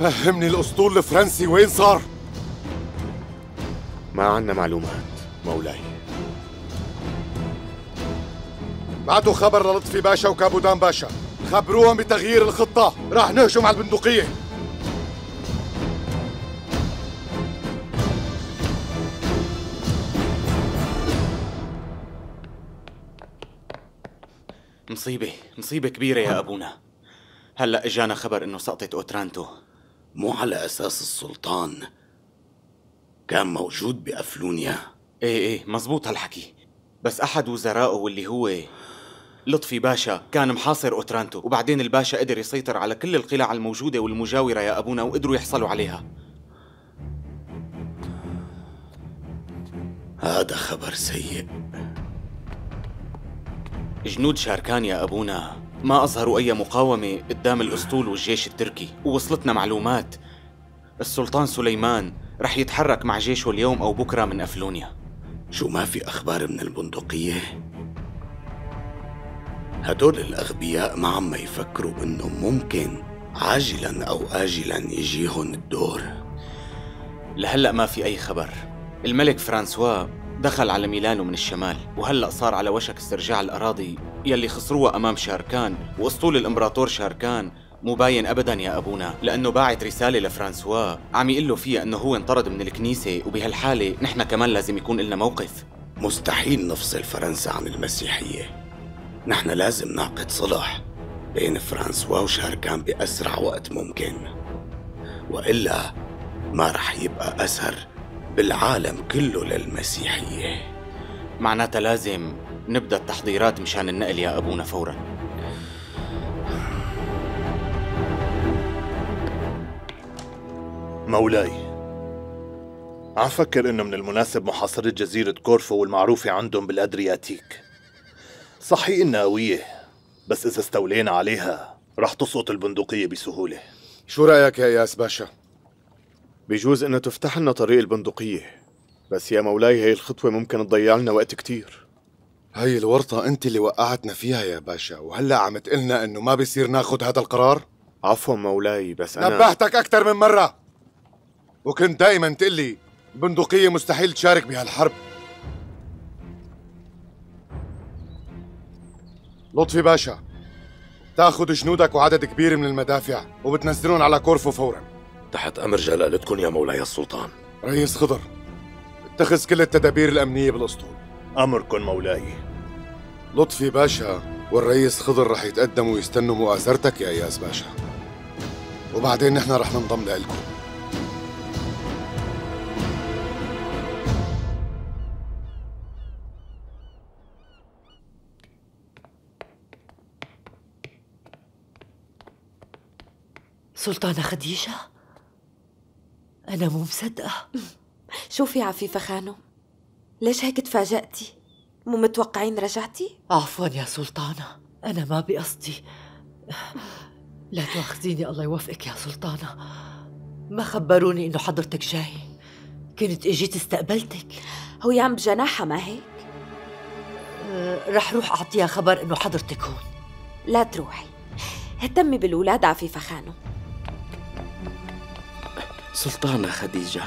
فهمني الأسطول الفرنسي وين صار؟ ما عنا معلومات مولاي. بعتوا خبر للطفي باشا وكابودان باشا. خبروهم بتغيير الخطة. راح نهجم على البندقية. مصيبة مصيبة كبيرة يا أبونا. هلأ إجانا خبر إنه سقطت أوترانتو. مو على أساس السلطان. كان موجود بأفلونيا. إيه إيه مزبوط هالحكي. بس أحد وزرائه واللي هو لطفي باشا كان محاصر أوترانتو وبعدين الباشا قدر يسيطر على كل القلع الموجودة والمجاورة يا أبونا وقدروا يحصلوا عليها. هذا خبر سيء. جنود شاركان يا أبونا. ما أظهروا أي مقاومة قدام الأسطول والجيش التركي. ووصلتنا معلومات. السلطان سليمان رح يتحرك مع جيشه اليوم أو بكرة من أفلونيا. شو ما في أخبار من البندقية؟ هدول الأغبياء ما عم يفكروا إنه ممكن عاجلا أو آجلا يجيهم الدور. لهلأ ما في أي خبر. الملك فرانسوا دخل على ميلانو من الشمال وهلأ صار على وشك استرجاع الأراضي يلي خسروها أمام شاركان وأسطول الإمبراطور شاركان. مو باين ابدا يا أبونا لأنه باعت رسالة لفرانسوا عم يقول له فيها إنه هو انطرد من الكنيسة وبهالحالة نحن كمان لازم يكون لنا موقف. مستحيل نفصل فرنسا عن المسيحية. نحن لازم نعقد صلح بين فرانسوا وشاركان بأسرع وقت ممكن. وإلا ما رح يبقى أثر بالعالم كله للمسيحية. معناتها لازم نبدأ التحضيرات مشان النقل يا أبونا فورا. مولاي عم فكر إنه من المناسب محاصرة جزيرة كورفو والمعروفة عندهم بالأدرياتيك. صحيح إنها قوية بس إذا استولينا عليها رح تسقط البندقية بسهولة. شو رأيك يا إياس باشا؟ بيجوز انها تفتح لنا طريق البندقية. بس يا مولاي هي الخطوة ممكن تضيع لنا وقت كتير. هاي الورطة أنت اللي وقعتنا فيها يا باشا وهلأ عم تقلنا إنه ما بيصير ناخد هذا القرار؟ عفوا مولاي بس أنا نبهتك أكثر من مرة. وكنت دايما تقلي البندقية مستحيل تشارك بهالحرب لطفي باشا تاخذ جنودك وعدد كبير من المدافع وبتنزلون على كورفو فورا. تحت أمر جلالتكم يا مولاي السلطان. رئيس خضر اتخذ كل التدابير الأمنية بالأسطول. أمركم مولاي. لطفي باشا والرئيس خضر رح يتقدموا ويستنوا مؤازرتك يا إياس باشا. وبعدين نحن رح ننضم لكم سلطانة خديجة؟ أنا مو مصدقة شوفي عفيفة خانم ليش هيك تفاجأتي؟ مو متوقعين رجعتي؟ عفوا يا سلطانة. أنا ما بقصدي. لا تواخذيني الله يوفقك يا سلطانة. ما خبروني إنه حضرتك جاي. كنت إجيت استقبلتك. هو يام بجناحها ما هيك؟ أه رح روح أعطيها خبر إنه حضرتك هون. لا تروحي. اهتمي بالولاد عفيفة خانم سلطانة خديجة.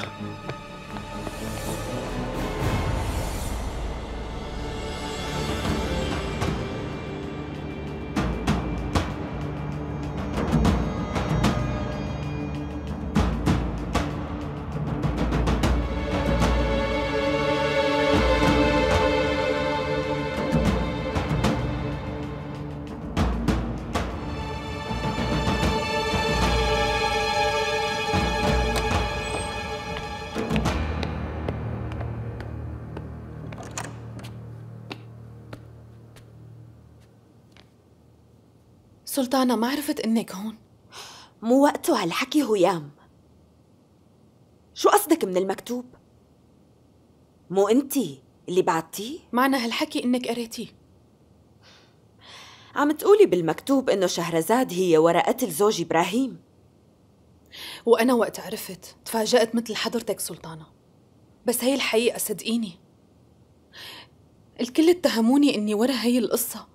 سلطانة ما عرفت إنك هون. مو وقته هالحكي هيام شو قصدك من المكتوب؟ مو انتي اللي بعتيه؟ معنى هالحكي إنك قريتيه. عم تقولي بالمكتوب إنه شهرزاد هي ورا قتل زوج إبراهيم. وأنا وقت عرفت تفاجأت مثل حضرتك سلطانة. بس هي الحقيقة صدقيني. الكل اتهموني إني ورا هي القصة.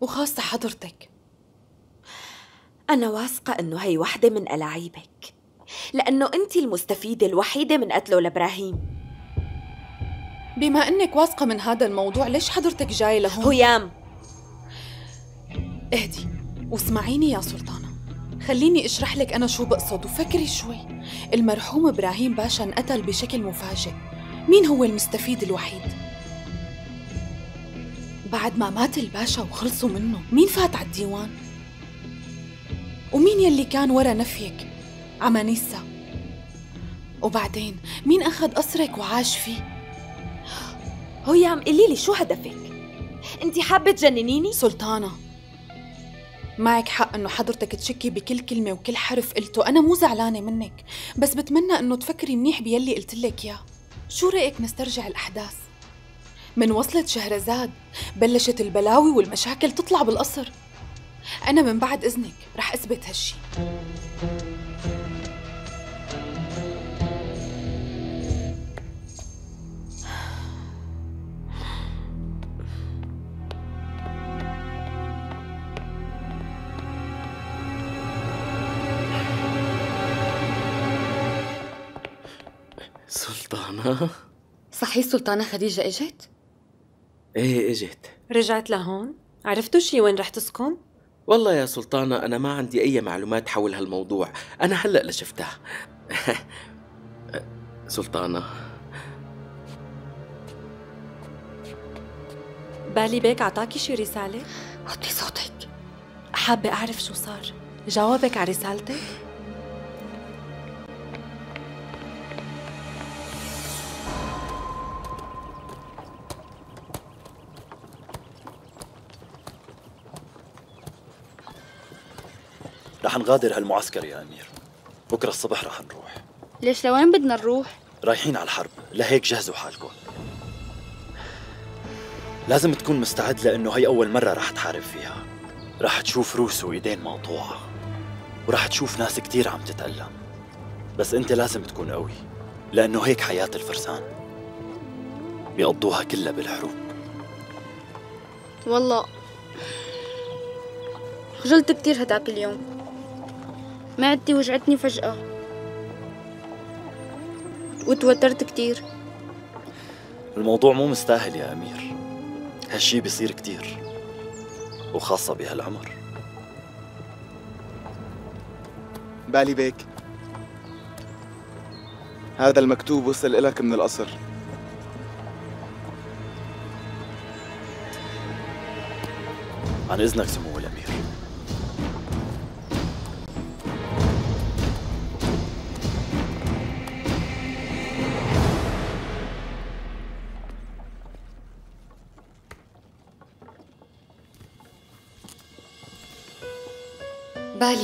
وخاصة حضرتك. أنا واثقة إنه هي وحدة من ألاعيبك لأنه أنت المستفيدة الوحيدة من قتله لإبراهيم بما إنك واثقة من هذا الموضوع ليش حضرتك جاي لهون؟ هيام اهدي واسمعيني يا سلطانة خليني أشرح لك أنا شو بقصد وفكري شوي المرحوم إبراهيم باشا انقتل بشكل مفاجئ مين هو المستفيد الوحيد؟ بعد ما مات الباشا وخلصوا منه مين فات على الديوان؟ ومين يلي كان ورا نفيك؟ عمانيسا وبعدين مين أخذ قصرك وعاش فيه؟ هو يا عم قولي لي شو هدفك؟ انت حابة تجننيني؟ سلطانة معك حق إنه حضرتك تشكي بكل كلمة وكل حرف قلته أنا مو زعلانة منك بس بتمنى إنه تفكري منيح بيلي قلت لك إياه شو رأيك نسترجع الأحداث؟ من وصلت شهرزاد بلشت البلاوي والمشاكل تطلع بالقصر أنا من بعد إذنك رح أثبت هالشي سلطانة صحيح سلطانة خديجة إجت؟ إيه إجت رجعت لهون؟ عرفتوا شي وين رح تسكن؟ والله يا سلطانة أنا ما عندي أي معلومات حول هالموضوع. أنا هلأ لشفتها سلطانة. بالي بيك عطاكي شي رسالة؟ وطي صوتك. حابة أعرف شو صار. جاوبك على رسالتك؟ رح نغادر هالمعسكر يا أمير. بكرة الصبح رح نروح. ليش؟ لوين بدنا نروح؟ رايحين على الحرب. لهيك جهزوا حالكم. لازم تكون مستعد لأنه هي أول مرة رح تحارب فيها. رح تشوف روس وإيدين مقطوعة. ورح تشوف ناس كتير عم تتألم. بس أنت لازم تكون قوي لأنه هيك حياة الفرسان. بيقضوها كلها بالحروب. والله. خجلت كتير هداك اليوم. معدتي وجعتني فجأة. وتوترت كتير. الموضوع مو مستاهل يا أمير. هالشي بيصير كتير وخاصة بهالعمر. بالي بيك. هذا المكتوب وصل إلك من القصر. عن إذنك سمو الأمير.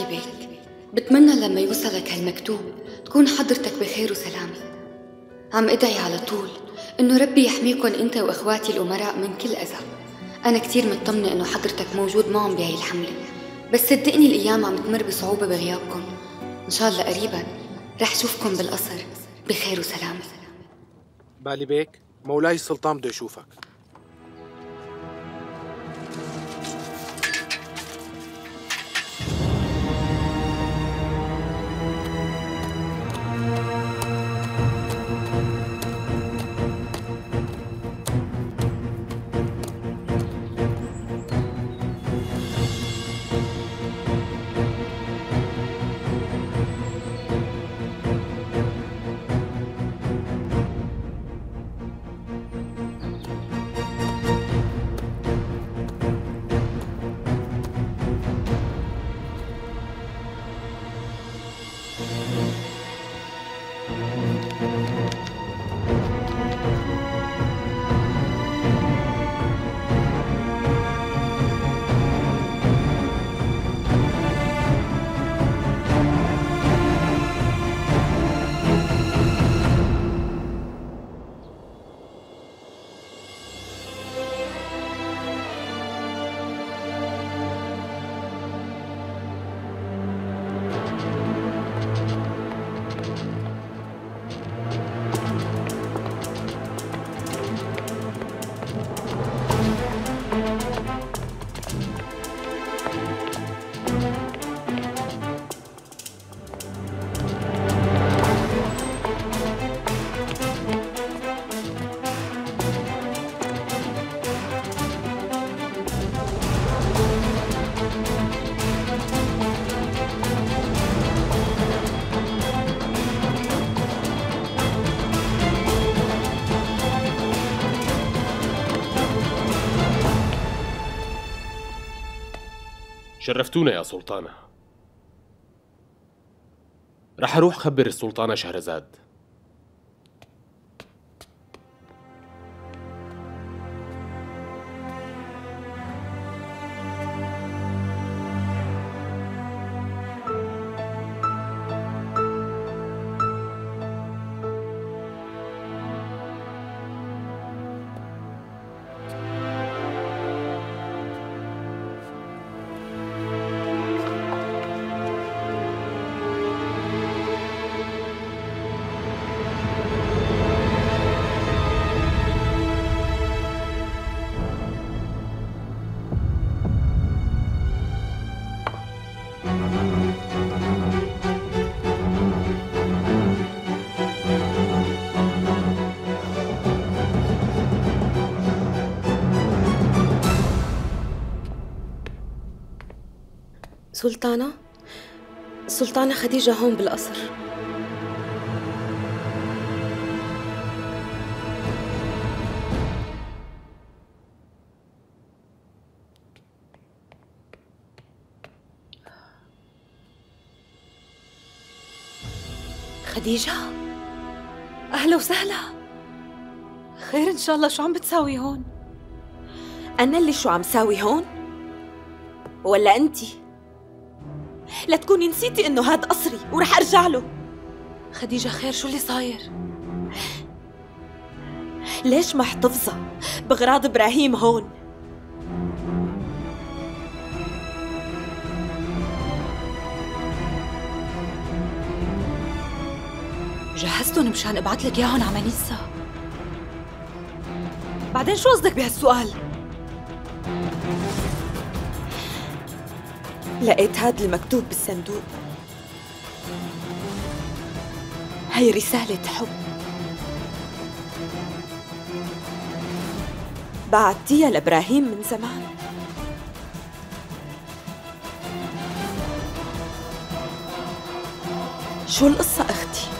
بيك بتمنى لما يوصلك هالمكتوب تكون حضرتك بخير وسلامة. عم ادعي على طول إنه ربي يحميكن أنت وإخواتي الأمراء من كل أذى. أنا كتير مطمنة إنه حضرتك موجود معهم بهاي الحملة. بس صدقني الأيام عم تمر بصعوبة بغيابكم. إن شاء الله قريبا رح شوفكم بالقصر بخير وسلامة. بالي بيك مولاي السلطان بده يشوفك. شرفتونا يا سلطانة. رح أروح خبر السلطانة شهرزاد. سلطانة سلطانة خديجة هون بالقصر خديجة أهلا وسهلا خير إن شاء الله شو عم بتساوي هون؟ أنا اللي شو عم ساوي هون؟ ولا أنتي؟ لا تكوني نسيتي إنه هاد قصري ورح أرجع له خديجة خير شو اللي صاير؟ ليش محتفظة بغراض إبراهيم هون؟ جهزتهم مشان ابعت لك إياهم على منيسا بعدين شو قصدك بهالسؤال؟ لقيت هاد المكتوب بالصندوق. هي رسالة حب. بعتيها لإبراهيم من زمان. شو القصة أختي؟